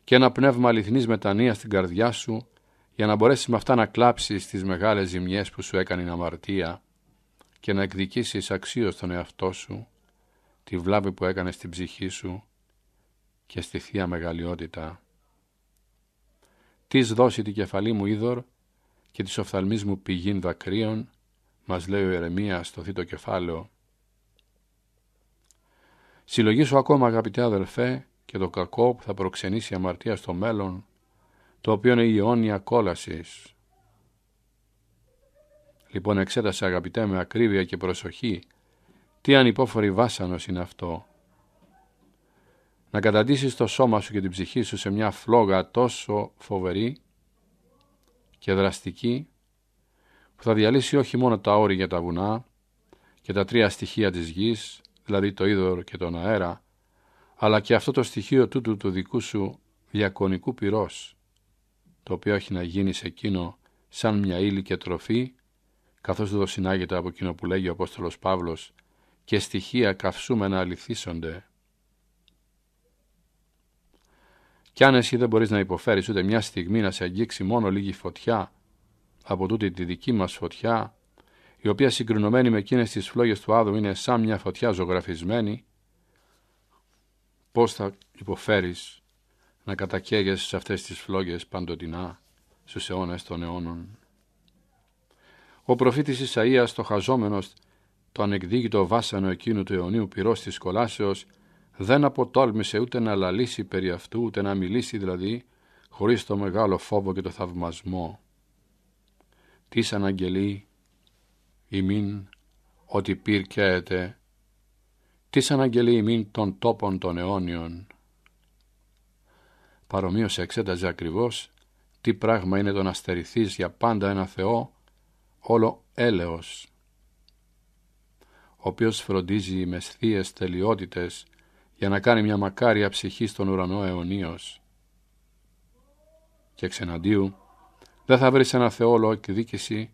και ένα πνεύμα αληθινής μετανοίας στην καρδιά σου για να μπορέσεις με αυτά να κλάψεις τις μεγάλες ζημιές που σου έκανε η αμαρτία και να εκδικήσεις αξίως τον εαυτό σου, τη βλάβη που έκανες στην ψυχή σου και στη Θεία Μεγαλειότητα. Τις δώσει την κεφαλή μου είδωρ και της οφθαλμής μου πηγήν δακρύων, μας λέει ο Ερεμίας στο θήτο κεφάλαιο Συλλογήσου ακόμα αγαπητέ αδελφέ και το κακό που θα προξενήσει η αμαρτία στο μέλλον, το οποίο είναι η αιώνια κόλασης. Λοιπόν εξέτασε αγαπητέ με ακρίβεια και προσοχή τι ανυπόφορη βάσανος είναι αυτό. Να καταντήσεις το σώμα σου και την ψυχή σου σε μια φλόγα τόσο φοβερή και δραστική που θα διαλύσει όχι μόνο τα όρη για τα βουνά και τα τρία στοιχεία της γης, δηλαδή το είδωρ και τον αέρα, αλλά και αυτό το στοιχείο τούτου του δικού σου διακονικού πυρός, το οποίο έχει να γίνει σε εκείνο σαν μια ύλη και τροφή, καθώς το συνάγεται από εκείνο που λέγει ο Απόστολος Παύλος και στοιχεία καυσούμενα αληθίσονται. Κι αν εσύ δεν μπορείς να υποφέρεις ούτε μια στιγμή να σε αγγίξει μόνο λίγη φωτιά από τούτη τη δική μας φωτιά, η οποία συγκρινωμένη με εκείνες τις φλόγες του άδου είναι σαν μια φωτιά ζωγραφισμένη, πώς θα υποφέρεις να κατακαίγεσαι σε αυτές τις φλόγες παντοτινά στους αιώνες των αιώνων. Ο προφήτης Ισαΐας, το χαζόμενος, το ανεκδίκητο βάσανο εκείνου του αιωνίου πυρός της κολάσεως, δεν αποτόλμησε ούτε να λαλήσει περί αυτού, ούτε να μιλήσει δηλαδή, χωρίς το μεγάλο φόβο και το θαυμασμό. Τι αναγγελεί ημίν ότι πυρκέεται, τι αναγγελεί ημίν των τόπων των αιώνιων. Παρομοίως εξέταζε ακριβώς τι πράγμα είναι το να στερηθείς για πάντα ένα Θεό, όλο έλεος, ο οποίος φροντίζει με θείες τελειότητες για να κάνει μια μακάρια ψυχή στον ουρανό αιωνίως. Και ξεναντίου, δεν θα βρεις ένα Θεό εκδίκηση,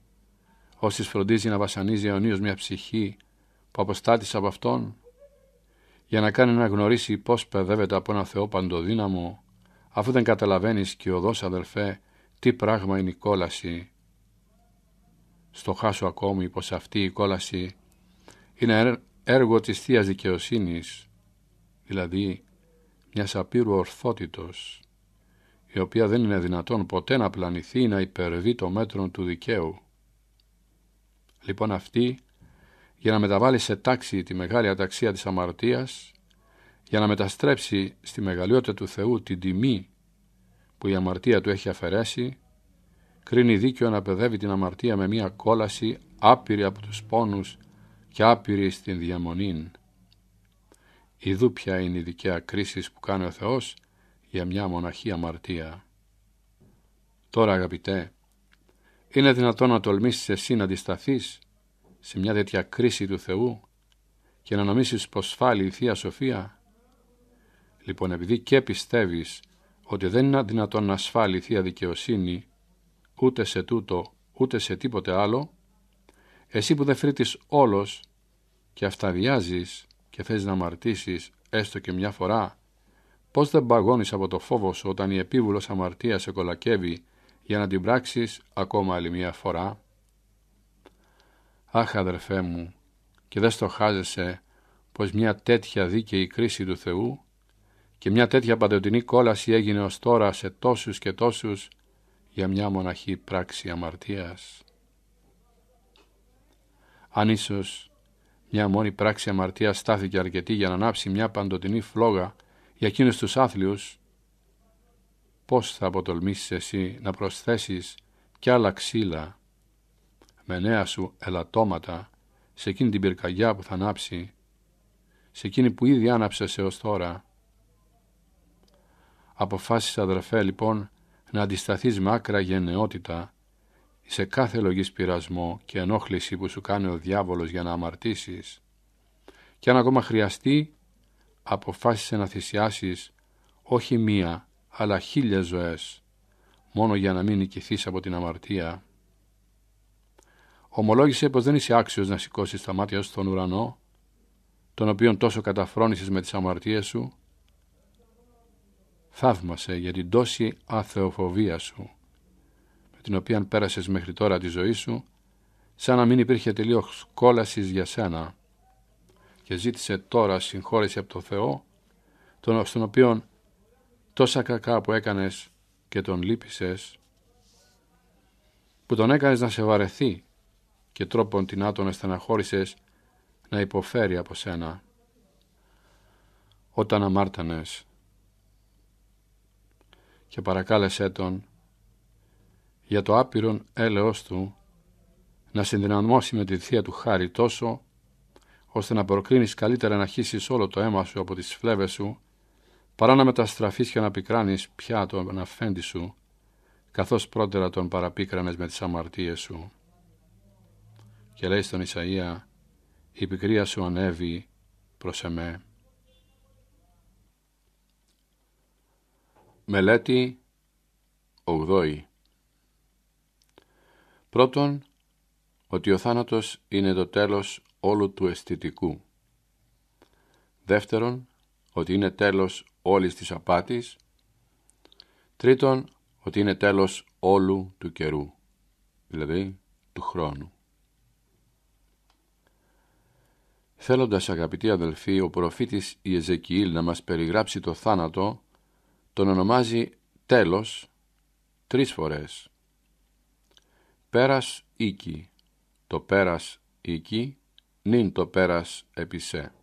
όσοι φροντίζει να βασανίζει αιωνίως μια ψυχή που αποστάτησε από Αυτόν, για να κάνει να γνωρίσει πώς παιδεύεται από ένα Θεό παντοδύναμο, αφού δεν καταλαβαίνεις και οδός αδελφέ τι πράγμα είναι η κόλαση. Στο χάσω ακόμη πως αυτή η κόλαση είναι έργο της θείας Δικαιοσύνης, δηλαδή μιας απείρου ορθότητος, η οποία δεν είναι δυνατόν ποτέ να πλανηθεί να υπερβεί το μέτρο του δικαίου. Λοιπόν αυτή, για να μεταβάλει σε τάξη τη μεγάλη αταξία της αμαρτίας, για να μεταστρέψει στη μεγαλειότητα του Θεού την τιμή που η αμαρτία του έχει αφαιρέσει, κρίνει δίκαιο να παιδεύει την αμαρτία με μια κόλαση άπειρη από τους πόνους και άπειρη στην διαμονήν. Ιδού ποια είναι η δικαία κρίση που κάνει ο Θεός για μια μοναχή αμαρτία. Τώρα αγαπητέ, είναι δυνατόν να τολμήσεις εσύ να αντισταθείς σε μια τέτοια κρίση του Θεού και να νομίσεις πως φάλει η Θεία Σοφία; Λοιπόν, επειδή και πιστεύεις ότι δεν είναι δυνατόν να ασφάλει η Θεία Δικαιοσύνη ούτε σε τούτο ούτε σε τίποτε άλλο, εσύ που δεν φρύτεις όλος και αυταδιάζεις και θες να αμαρτήσεις έστω και μια φορά, πώς δεν παγώνεις από το φόβο σου όταν η επίβουλος αμαρτίας σε κολακεύει για να την πράξεις ακόμα άλλη μια φορά; Αχ αδερφέ μου, και δεν στοχάζεσαι πως μια τέτοια δίκαιη κρίση του Θεού και μια τέτοια παντοτινή κόλαση έγινε ως τώρα σε τόσους και τόσους για μια μοναχή πράξη αμαρτίας; Αν ίσως μια μόνη πράξη αμαρτίας στάθηκε αρκετή για να ανάψει μια παντοτινή φλόγα για εκείνους τους άθλιους, πώς θα αποτολμήσεις εσύ να προσθέσεις κι άλλα ξύλα με νέα σου ελαττώματα σε εκείνη την πυρκαγιά που θα ανάψει, σε εκείνη που ήδη άναψε έως τώρα; Αποφάσισε αδερφέ λοιπόν να αντισταθείς με άκρα γενναιότητα σε κάθε λογής πειρασμό και ενόχληση που σου κάνει ο διάβολος για να αμαρτήσεις. Και αν ακόμα χρειαστεί αποφάσισε να θυσιάσεις όχι μία αλλά χίλιες ζωές μόνο για να μην νικηθείς από την αμαρτία. Ομολόγησε πως δεν είσαι άξιος να σηκώσεις τα μάτια σου στον ουρανό τον οποίον τόσο καταφρόνησες με τις αμαρτίες σου. Θαύμασε για την τόση αθεοφοβία σου. με την οποία πέρασες μέχρι τώρα τη ζωή σου σαν να μην υπήρχε τελείως κόλασης για σένα. Και ζήτησε τώρα συγχώρεση από το Θεό τον, στον οποίο τόσα κακά που έκανες και τον λύπησες που τον έκανες να σε βαρεθεί και τρόπον την άτονα στεναχώρησες να υποφέρει από σένα. Όταν αμάρτανες και παρακάλεσέ τον για το άπειρον έλεος του να συνδυναμώσει με τη θεία του χάρη τόσο ώστε να προκρίνεις καλύτερα να χύσεις όλο το αίμα σου από τις φλέβες σου παρά να μεταστραφείς και να πικράνεις πια τον αφέντη σου καθώς πρώτερα τον παραπίκρανες με τις αμαρτίες σου. και λέει στον Ισαΐα «Η πικρία σου ανέβει προς εμέ». Μελέτη 8 Πρώτον, ότι ο θάνατος είναι το τέλος όλου του αισθητικού. Δεύτερον, ότι είναι τέλος όλης της απάτης. Τρίτον, ότι είναι τέλος όλου του καιρού, δηλαδή του χρόνου. Θέλοντας αγαπητοί αδελφοί, ο προφήτης Ιεζεκιήλ να μας περιγράψει το θάνατο, τον ονομάζει τέλος τρεις φορές. Πέρας οίκη, το πέρας οίκη, νυν το πέρας επισέ.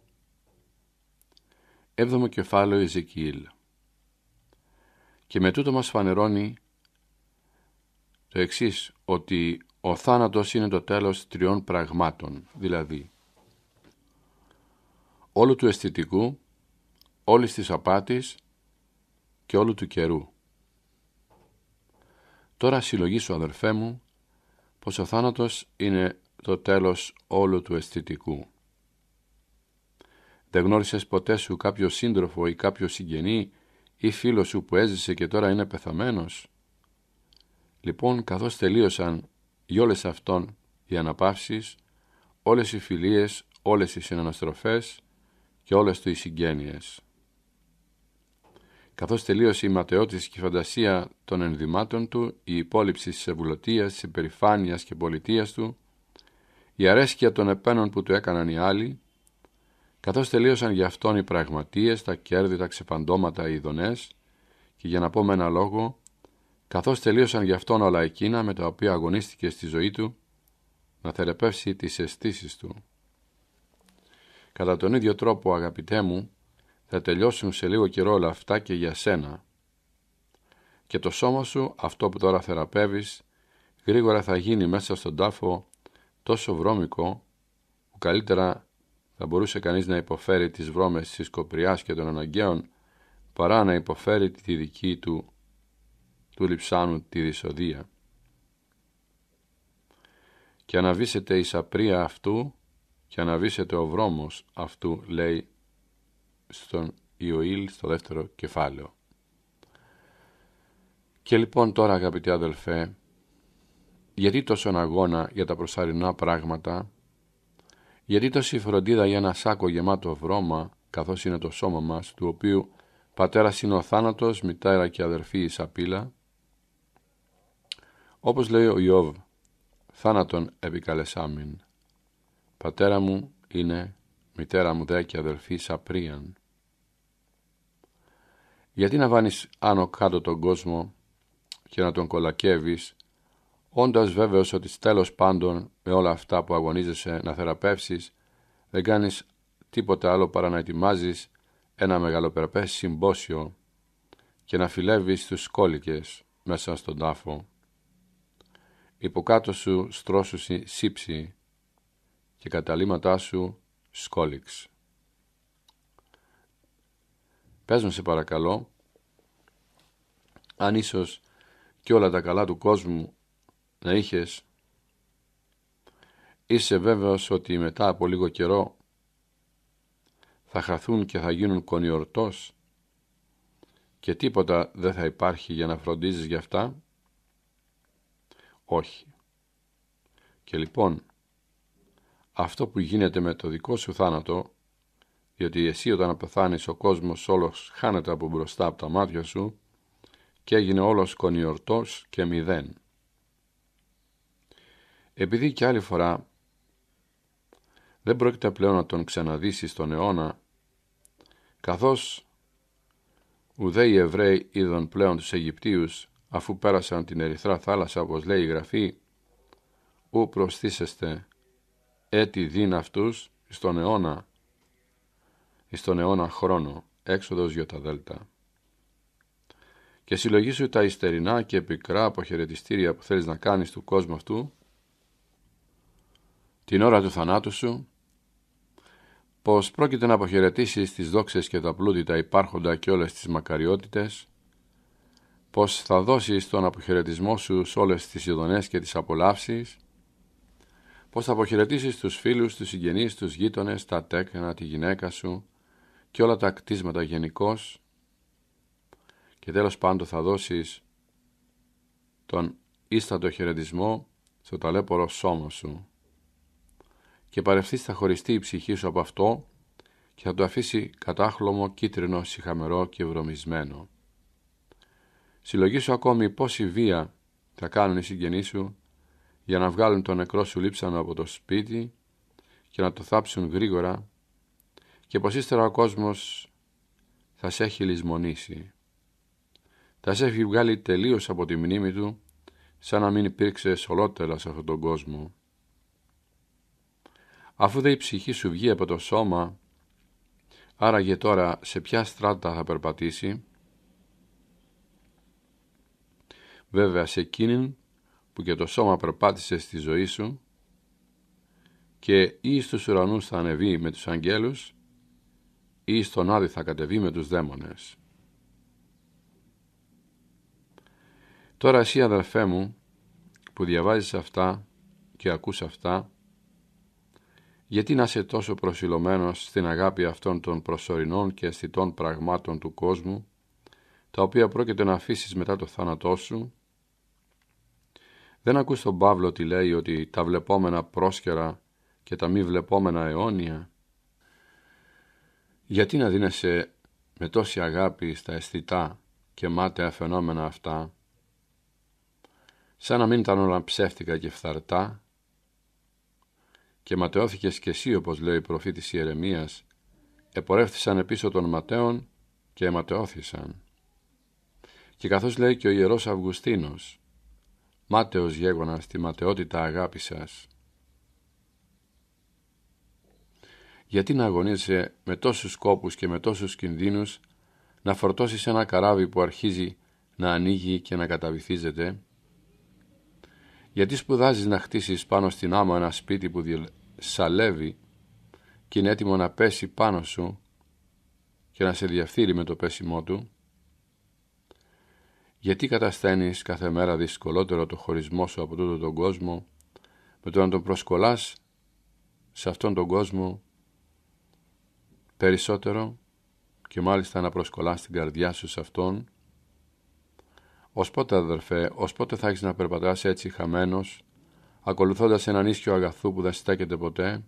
Έβδομο κεφάλαιο Ιεζεκιήλ. Και με τούτο μας φανερώνει το εξής, ότι ο θάνατος είναι το τέλος τριών πραγμάτων, δηλαδή όλου του αισθητικού, όλης της απάτης και όλου του καιρού. Τώρα συλλογήσω αδερφέ μου πως ο θάνατος είναι το τέλος όλου του αισθητικού. Δεν γνώρισες ποτέ σου κάποιο σύντροφο ή κάποιο συγγενή ή φίλο σου που έζησε και τώρα είναι πεθαμένος; Λοιπόν, καθώς τελείωσαν οι όλες αυτών οι αναπαύσεις, όλες οι φιλίες, όλες οι συναναστροφές και όλες του οι συγγένειες. Καθώς τελείωσε η ματαιότηση και η φαντασία των ενδυμάτων του, η υπόλοιψη της ευουλωτίας, της υπερηφάνειας και πολιτείας του, η αρέσκεια των επένων που του έκαναν οι άλλοι, καθώς τελείωσαν για αυτόν οι πραγματείες, τα κέρδη, τα ξεφαντώματα, οι ειδονές, και για να πω με ένα λόγο, καθώς τελείωσαν για αυτόν όλα εκείνα με τα οποία αγωνίστηκε στη ζωή του, να θεραπεύσει τις αισθήσεις του. Κατά τον ίδιο τρόπο, αγαπητέ μου, θα τελειώσουν σε λίγο καιρό όλα αυτά και για σένα. Και το σώμα σου, αυτό που τώρα θεραπεύεις, γρήγορα θα γίνει μέσα στον τάφο τόσο βρώμικο, που καλύτερα θα μπορούσε κανείς να υποφέρει τις βρώμες της κοπριάς και των αναγκαίων, παρά να υποφέρει τη δική του, του λιψάνου τη δυσοδεία. Και αναβήσετε η σαπρία αυτού και αναβήσετε ο βρώμος αυτού, λέει στον Ιωήλ στο δεύτερο κεφάλαιο. Και λοιπόν τώρα αγαπητοί αδελφέ, γιατί τόσο αγώνα για τα προσαρινά πράγματα, γιατί τόση φροντίδα για ένα σάκο γεμάτο βρώμα, καθώς είναι το σώμα μας, του οποίου πατέρας είναι ο θάνατος, μητέρα και αδερφή η σαπίλα, όπως λέει ο Ιώβ, θάνατον επικαλεσάμιν. Πατέρα μου είναι, μητέρα μου δε και αδελφή σαπρίαν. Γιατί να βάνεις άνω κάτω τον κόσμο και να τον κολακεύεις, όντας βέβαιος ότι τέλος πάντων με όλα αυτά που αγωνίζεσαι να θεραπεύσεις, δεν κάνεις τίποτα άλλο παρά να ετοιμάζεις ένα μεγαλοπερπές συμπόσιο και να φιλεύεις τους κόλικες μέσα στον τάφο. Υποκάτω σου στρώσουσι σύψη και καταλήματά σου σκόλιξ. Πες μου σε παρακαλώ, αν ίσως και όλα τα καλά του κόσμου να είχες, είσαι βέβαιος ότι μετά από λίγο καιρό θα χαθούν και θα γίνουν κονιορτός και τίποτα δεν θα υπάρχει για να φροντίζεις γι' αυτά; Όχι. Και λοιπόν, αυτό που γίνεται με το δικό σου θάνατο, διότι εσύ όταν πεθάνεις ο κόσμος όλος χάνεται από μπροστά από τα μάτια σου και έγινε όλος κονιορτός και μηδέν. Επειδή και άλλη φορά δεν πρόκειται πλέον να τον ξαναδύσει στον αιώνα, καθώς ουδέ οι Εβραίοι είδαν πλέον τους Αιγυπτίους αφού πέρασαν την ερυθρά θάλασσα όπως λέει η Γραφή, ου προσθήσεστε έτη δίν αυτούς στον αιώνα, στον αιώνα χρόνο, έξοδος δέλτα. Και συλλογήσου τα ιστερινά και πικρά αποχαιρετιστήρια που θέλεις να κάνεις του κόσμου αυτού, την ώρα του θανάτου σου, πως πρόκειται να αποχαιρετήσεις τις δόξες και τα πλούτη τα υπάρχοντα και όλες τις μακαριότητες, πως θα δώσεις τον αποχαιρετισμό σου σε όλες τις ειδονές και τις απολαύσεις, πως θα αποχαιρετήσεις τους φίλους, τους συγγενείς, τους γείτονες, τα τέκνα, τη γυναίκα σου και όλα τα κτίσματα γενικώς και τέλος πάντων θα δώσεις τον ίστατο χαιρετισμό στο ταλέπορο σώμα σου και παρευθείς θα χωριστεί η ψυχή σου από αυτό και θα το αφήσει κατάχλωμο, κίτρινο, συχαμερό και βρωμισμένο. Συλλογήσου ακόμη πόση βία θα κάνουν οι συγγενείς σου για να βγάλουν τον νεκρό σου λείψανο από το σπίτι και να το θάψουν γρήγορα και πως ύστερα ο κόσμος θα σε έχει λησμονήσει. Θα σε έχει βγάλει τελείως από τη μνήμη του σαν να μην υπήρξε ολότερα σε αυτόν τον κόσμο. Αφού δε η ψυχή σου βγει από το σώμα, άραγε τώρα σε ποια στράτα θα περπατήσει, βέβαια σε εκείνην που και το σώμα περπάτησε στη ζωή σου και ή στους ουρανούς θα ανεβεί με τους αγγέλους ή στον άδει θα κατεβεί με τους δαίμονες. Τώρα εσύ αδερφέ μου που διαβάζεις αυτά και ακούς αυτά γιατί να είσαι τόσο προσιλωμένος στην αγάπη αυτών των προσωρινών και αισθητών πραγμάτων του κόσμου τα οποία πρόκειται να αφήσεις μετά το θάνατό σου δεν ακούς τον Παύλο τι λέει ότι τα βλεπόμενα πρόσκαιρα και τα μη βλεπόμενα αιώνια; Γιατί να δίνεσαι με τόση αγάπη στα αισθητά και μάταια φαινόμενα αυτά, σαν να μην ήταν όλα ψεύτικα και φθαρτά, και ματαιώθηκες κι εσύ όπως λέει ο προφήτης Ιερεμίας, επορεύθησαν επίσω των ματέων και αιματαιώθησαν. Και καθώς λέει και ο Ιερός Αυγουστίνος, μάταιος γέγονας στη ματαιότητα αγάπη σας. Γιατί να αγωνίζεσαι με τόσους σκόπους και με τόσους κινδύνους να φορτώσεις ένα καράβι που αρχίζει να ανοίγει και να καταβυθίζεται. Γιατί σπουδάζεις να χτίσεις πάνω στην άμμο ένα σπίτι που σαλεύει και είναι έτοιμο να πέσει πάνω σου και να σε διαφθείρει με το πέσιμό του; Γιατί κατασταίνεις κάθε μέρα δυσκολότερο το χωρισμό σου από τούτο τον κόσμο με το να τον προσκολάς σε αυτόν τον κόσμο περισσότερο και μάλιστα να προσκολάς την καρδιά σου σε αυτόν. Ως πότε αδερφέ, ως πότε θα έχεις να περπατάς έτσι χαμένος ακολουθώντας έναν ίσιο αγαθού που δεν στέκεται ποτέ;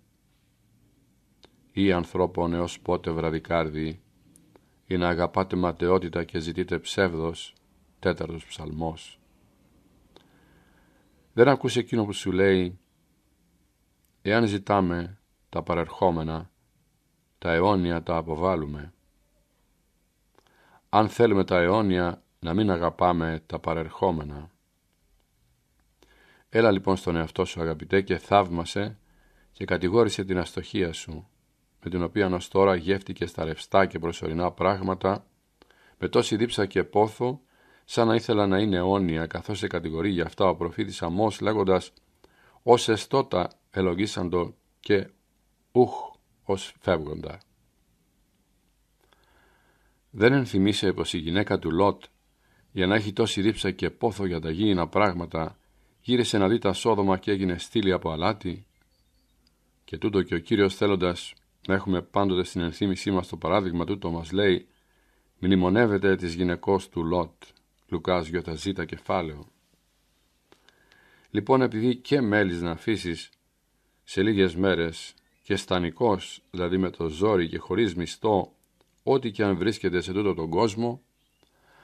Ή ανθρώπων έως πότε βραδικάρδι ή να αγαπάτε ματαιότητα και ζητείτε ψεύδος τέταρτος ψαλμός. Δεν ακούς εκείνο που σου λέει «Εάν ζητάμε τα παρερχόμενα, τα αιώνια τα αποβάλλουμε. Αν θέλουμε τα αιώνια, να μην αγαπάμε τα παρερχόμενα». Έλα λοιπόν στον εαυτό σου αγαπητέ και θαύμασε και κατηγόρησε την αστοχία σου, με την οποία ως τώρα γεύτηκε στα ρευστά και προσωρινά πράγματα, με τόση δίψα και πόθο σαν να ήθελα να είναι αιώνια, καθώς σε κατηγορεί για αυτά ο προφήτης Αμός, λέγοντας «Ως εστότα ελογίσαντο και ουχ ως φεύγοντα». Δεν ενθυμίσε πως η γυναίκα του Λότ, για να έχει τόση δίψα και πόθο για τα γήινα πράγματα, γύρισε να δει τα σόδομα και έγινε στήλη από αλάτι. Και τούτο και ο Κύριος θέλοντας να έχουμε πάντοτε στην ενθύμησή μας το παράδειγμα τούτο μας λέει «Μνημονεύεται της γυναικός του Λότ». Λουκάς γιοταζίτα κεφάλαιο. Λοιπόν επειδή και μέλης να αφήσεις σε λίγες μέρες και στανικός, δηλαδή με το ζόρι και χωρίς μισθό, ό,τι και αν βρίσκεται σε τούτο τον κόσμο,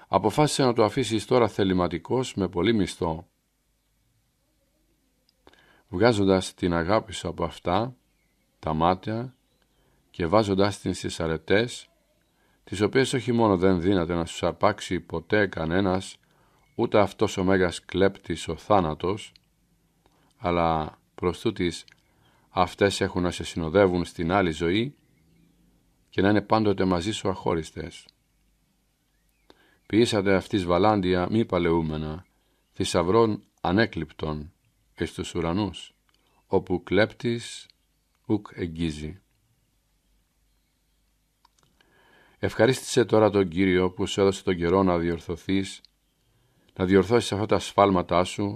αποφάσισε να το αφήσεις τώρα θεληματικός με πολύ μισθό. Βγάζοντας την αγάπη σου από αυτά, τα μάτια και βάζοντας την στις αρετές, τις οποίες όχι μόνο δεν δύναται να σου αρπάξει ποτέ κανένας, ούτε αυτός ο μέγας κλέπτης ο θάνατος, αλλά προς τούτης αυτές έχουν να σε συνοδεύουν στην άλλη ζωή και να είναι πάντοτε μαζί σου αχώριστες. Ποιήσατε αυτής βαλάντια μη παλαιούμενα, θησαυρών ανέκλειπτων εις τους ουρανούς, όπου κλέπτης ουκ εγγίζει. Ευχαρίστησε τώρα τον Κύριο που σου έδωσε τον καιρό να διορθωθείς, να διορθώσεις αυτά τα σφάλματά σου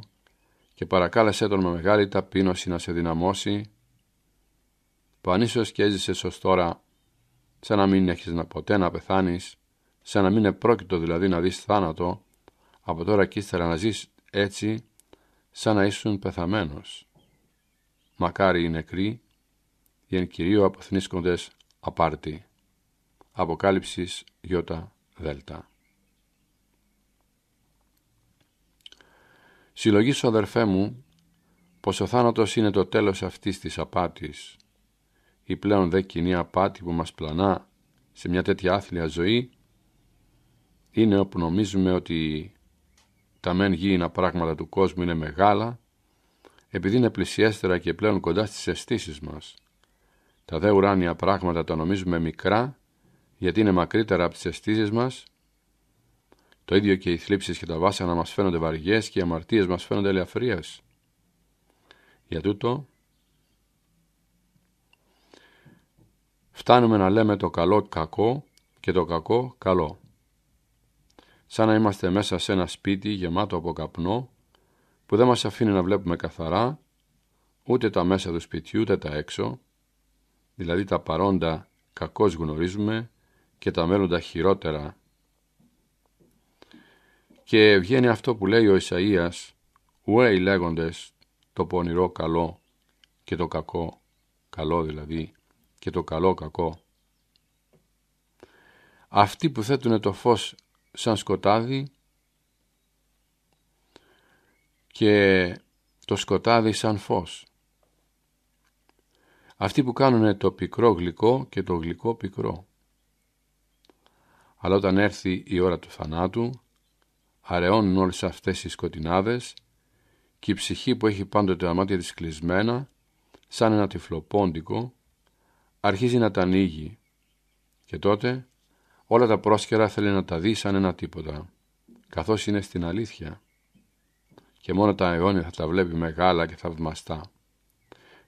και παρακάλεσέ τον με μεγάλη ταπείνωση να σε δυναμώσει που αν ίσως και έζησες ως τώρα σαν να μην έχεις να ποτέ να πεθάνεις σαν να μην είναι πρόκειτο δηλαδή να δεις θάνατο από τώρα και ύστερα να ζεις έτσι σαν να ήσουν πεθαμένος. Μακάρι οι νεκροί, οι εν κυρίω αποθνίσκοντες απάρτη. Αποκάλυψης Ιώτα Δέλτα. Συλλογήσω αδερφέ μου πως ο θάνατος είναι το τέλος αυτής της απάτης. Η πλέον δε κοινή απάτη που μας πλανά σε μια τέτοια άθλια ζωή είναι όπου νομίζουμε ότι τα μεν γήινα πράγματα του κόσμου είναι μεγάλα επειδή είναι πλησιέστερα και πλέον κοντά στις αισθήσεις μας. Τα δε ουράνια πράγματα τα νομίζουμε μικρά γιατί είναι μακρύτερα από τις αισθήσεις μας το ίδιο και οι θλίψεις και τα βάσανα μας φαίνονται βαριές και οι αμαρτίες μας φαίνονται ελαφρίες. Για τούτο φτάνουμε να λέμε το καλό κακό και το κακό καλό. Σαν να είμαστε μέσα σε ένα σπίτι γεμάτο από καπνό που δεν μας αφήνει να βλέπουμε καθαρά ούτε τα μέσα του σπιτιού ούτε τα έξω, δηλαδή τα παρόντα κακώς γνωρίζουμε και τα μέλλοντα χειρότερα και βγαίνει αυτό που λέει ο Ισαΐας «Ουέι λέγοντες το πονηρό καλό και το κακό, καλό δηλαδή, και το καλό κακό». Αυτοί που θέτουν το φως σαν σκοτάδι και το σκοτάδι σαν φως. Αυτοί που κάνουν το πικρό γλυκό και το γλυκό πικρό. Αλλά όταν έρθει η ώρα του θανάτου, αραιώνουν όλες αυτές οι σκοτεινάδες και η ψυχή που έχει πάντοτε τα μάτια της κλεισμένα, σαν ένα τυφλοπόντικο, αρχίζει να τα ανοίγει και τότε όλα τα πρόσκαιρα θέλει να τα δει σαν ένα τίποτα, καθώς είναι στην αλήθεια και μόνο τα αιώνια θα τα βλέπει μεγάλα και θαυμαστά.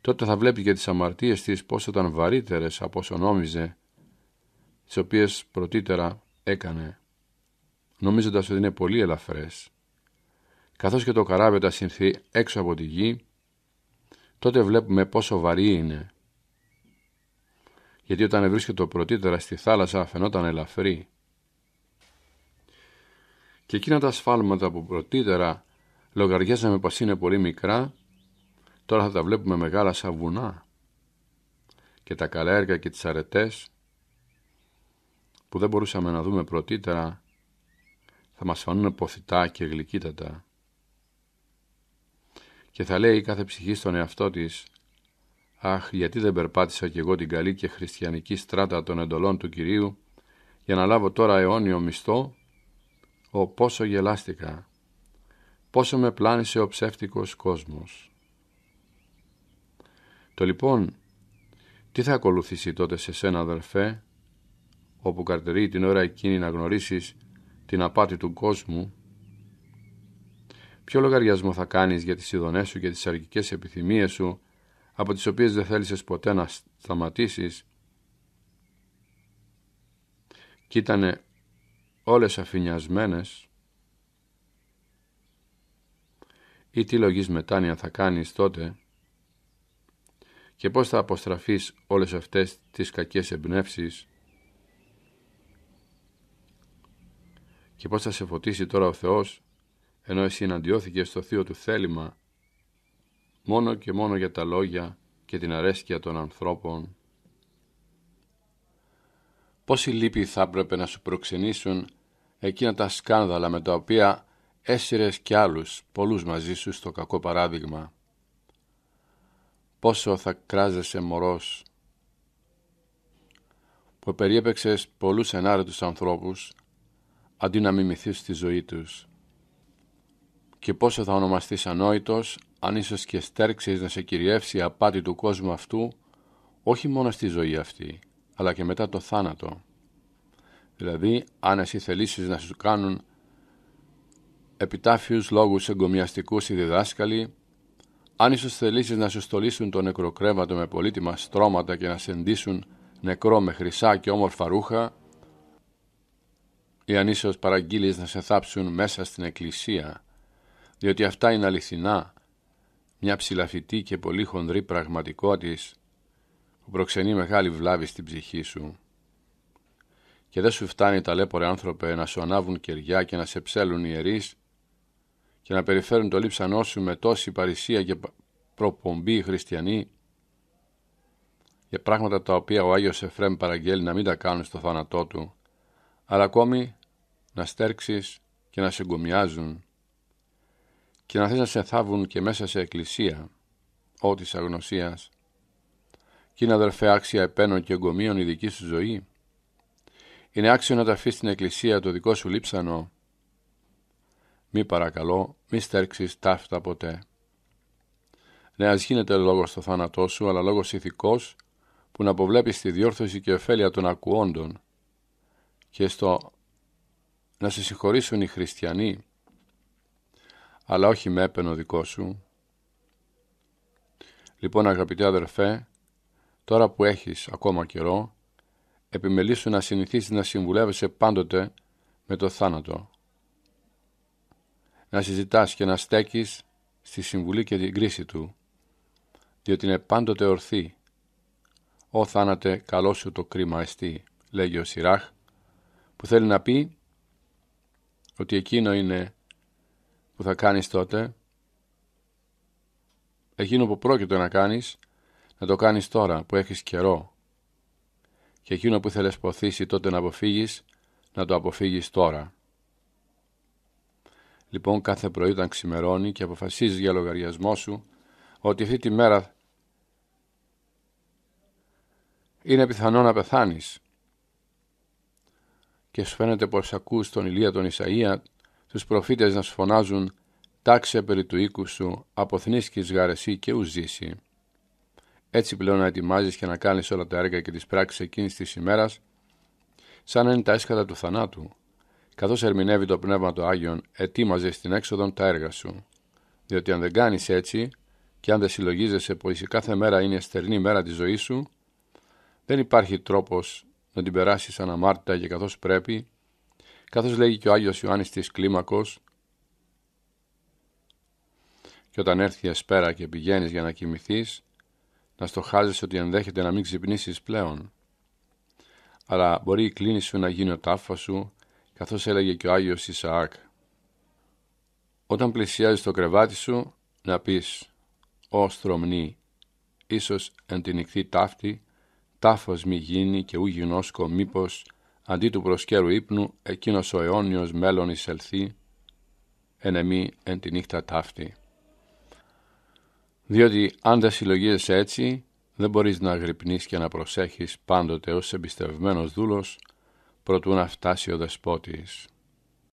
Τότε θα βλέπει και τις αμαρτίες της πόσο ήταν βαρύτερες από όσο νόμιζε, τις οποίες πρωτήτερα έκανε νομίζοντας ότι είναι πολύ ελαφρές. Καθώς και το καράβι όταν συνθεί έξω από τη γη, τότε βλέπουμε πόσο βαρύ είναι. Γιατί όταν βρίσκεται πρωτήτερα στη θάλασσα φαινόταν ελαφρύ. Και εκείνα τα σφάλματα που πρωτήτερα λογαριάζαμε πως είναι πολύ μικρά, τώρα θα τα βλέπουμε μεγάλα σαν βουνά. Και τα καλά έργα και τις αρετές που δεν μπορούσαμε να δούμε πρωτήτερα θα μας φανούν ποθητά και γλυκύτατα. Και θα λέει κάθε ψυχή στον εαυτό της «Αχ, γιατί δεν περπάτησα κι εγώ την καλή και χριστιανική στράτα των εντολών του Κυρίου για να λάβω τώρα αιώνιο μισθό, ο πόσο γελάστηκα, πόσο με πλάνησε ο ψεύτικος κόσμος». Το λοιπόν, τι θα ακολουθήσει τότε σε σένα αδερφέ, όπου καρτερεί την ώρα εκείνη να γνωρίσεις την απάτη του κόσμου, ποιο λογαριασμό θα κάνεις για τις ειδονές σου και τις αργικές επιθυμίες σου, από τις οποίες δεν θέλησες ποτέ να σταματήσεις, και ήταν όλες αφηνιασμένες, ή τι λογής μετάνοια θα κάνεις τότε και πώς θα αποστραφείς όλες αυτές τις κακές εμπνεύσεις και πώς θα σε φωτίσει τώρα ο Θεός ενώ εσύ εναντιώθηκες στο θείο του θέλημα μόνο και μόνο για τα λόγια και την αρέσκεια των ανθρώπων. Πόση λύπη θα έπρεπε να σου προξενήσουν εκείνα τα σκάνδαλα με τα οποία έσυρες κι άλλους, πολλούς μαζί σου στο κακό παράδειγμα. Πόσο θα κράζεσαι μωρός, που περιέπεξες πολλούς ενάρετους ανθρώπους αντί να μιμηθείς τη ζωή τους. Και πόσο θα ονομαστείς ανόητος αν ίσως και στέρξεις να σε κυριεύσει η απάτη του κόσμου αυτού όχι μόνο στη ζωή αυτή, αλλά και μετά το θάνατο. Δηλαδή, αν εσύ θελήσεις να σου κάνουν επιτάφιους λόγους εγκομιαστικούς οι διδάσκαλοι, αν ίσως θελήσεις να σου στολίσουν το νεκροκρέβατο με πολύτιμα στρώματα και να σε ντύσουν νεκρό με χρυσά και όμορφα ρούχα, ή αν παραγγείλεις να σε θάψουν μέσα στην εκκλησία, διότι αυτά είναι αληθινά μια ψηλαφιτή και πολύ χονδρή πραγματικότητα που προξενεί μεγάλη βλάβη στην ψυχή σου. Και δεν σου φτάνει ταλέπορε άνθρωπε να σου ανάβουν κεριά και να σε ψέλουν ιερείς και να περιφέρουν το λείψανό σου με τόση παρησία και προπομπή χριστιανοί για πράγματα τα οποία ο Άγιος Εφρέμ παραγγέλει να μην τα κάνουν στο θάνατό του, αλλά ακόμη να στέρξεις και να σε εγκομιάζουν και να θες να σε θάβουν και μέσα σε εκκλησία, ό της αγνωσίας. Και είναι αδερφέ άξια επένων και εγκομίων η δική σου ζωή. Είναι άξιο να τα αφήσεις στην εκκλησία το δικό σου λείψανο. Μη παρακαλώ, μη στέρξεις ταύτα ποτέ. Ναι, ας γίνεται λόγος στο θάνατό σου, αλλά λόγος ηθικός που να αποβλέπεις τη διόρθωση και ωφέλεια των ακουόντων και στο να σε συγχωρήσουν οι χριστιανοί, αλλά όχι με έπαινο δικό σου. Λοιπόν αγαπητέ αδερφέ, τώρα που έχεις ακόμα καιρό, επιμελήσου να συνηθίσεις να συμβουλεύεσαι πάντοτε με το θάνατο. Να συζητάς και να στέκεις στη συμβουλή και την κρίση του, διότι είναι πάντοτε ορθή. «Ω θάνατε, καλό σου το κρίμα εστί», λέγει ο Σιράχ, που θέλει να πει ότι εκείνο είναι που θα κάνεις τότε, εκείνο που πρόκειται να κάνεις, να το κάνεις τώρα που έχεις καιρό και εκείνο που θέλεις ποθήσει τότε να αποφύγεις, να το αποφύγεις τώρα. Λοιπόν κάθε πρωί όταν ξημερώνει και αποφασίζεις για λογαριασμό σου ότι αυτή τη μέρα είναι πιθανό να πεθάνεις και σου φαίνεται πως ακούς τον Ηλία τον Ισαΐα τους προφήτες να σου φωνάζουν «Τάξε περί του οίκου σου, αποθνίσκεις γαρεσί και ουζήσει». Έτσι πλέον να ετοιμάζεις και να κάνεις όλα τα έργα και τις πράξεις εκείνης της ημέρας σαν να είναι τα έσκατα του θανάτου. Καθώς ερμηνεύει το Πνεύμα του Άγιον, ετοίμαζες στην έξοδο τα έργα σου. Διότι αν δεν κάνεις έτσι και αν δεν συλλογίζεσαι πως η κάθε μέρα είναι στερνή μέρα της ζωής σου, δεν υπάρχει τρόπος να την περάσεις αναμάρτητα και καθώς πρέπει, καθώς λέγει και ο Άγιος Ιωάννης της Κλίμακος, και όταν έρθει η εσπέρα και πηγαίνεις για να κοιμηθείς, να στοχάζεσαι ότι ενδέχεται να μην ξυπνήσεις πλέον. Αλλά μπορεί η κλίνη σου να γίνει ο τάφα σου, καθώς έλεγε και ο Άγιος Ισαάκ. Όταν πλησιάζεις το κρεβάτι σου, να πεις «Ω στρομνή, ίσως εν τη νυχτή ταύτη, τάφος μη γίνει και ου γινώσκω μήπως αντί του προσκέρου ύπνου εκείνος ο αιώνιος μέλλον εισελθεί εν εμή εν τη νύχτα ταύτη. Διότι αν δεν συλλογίζεσαι έτσι δεν μπορείς να αγρυπνείς και να προσέχεις πάντοτε ως εμπιστευμένος δούλος προτού να φτάσει ο δεσπότης.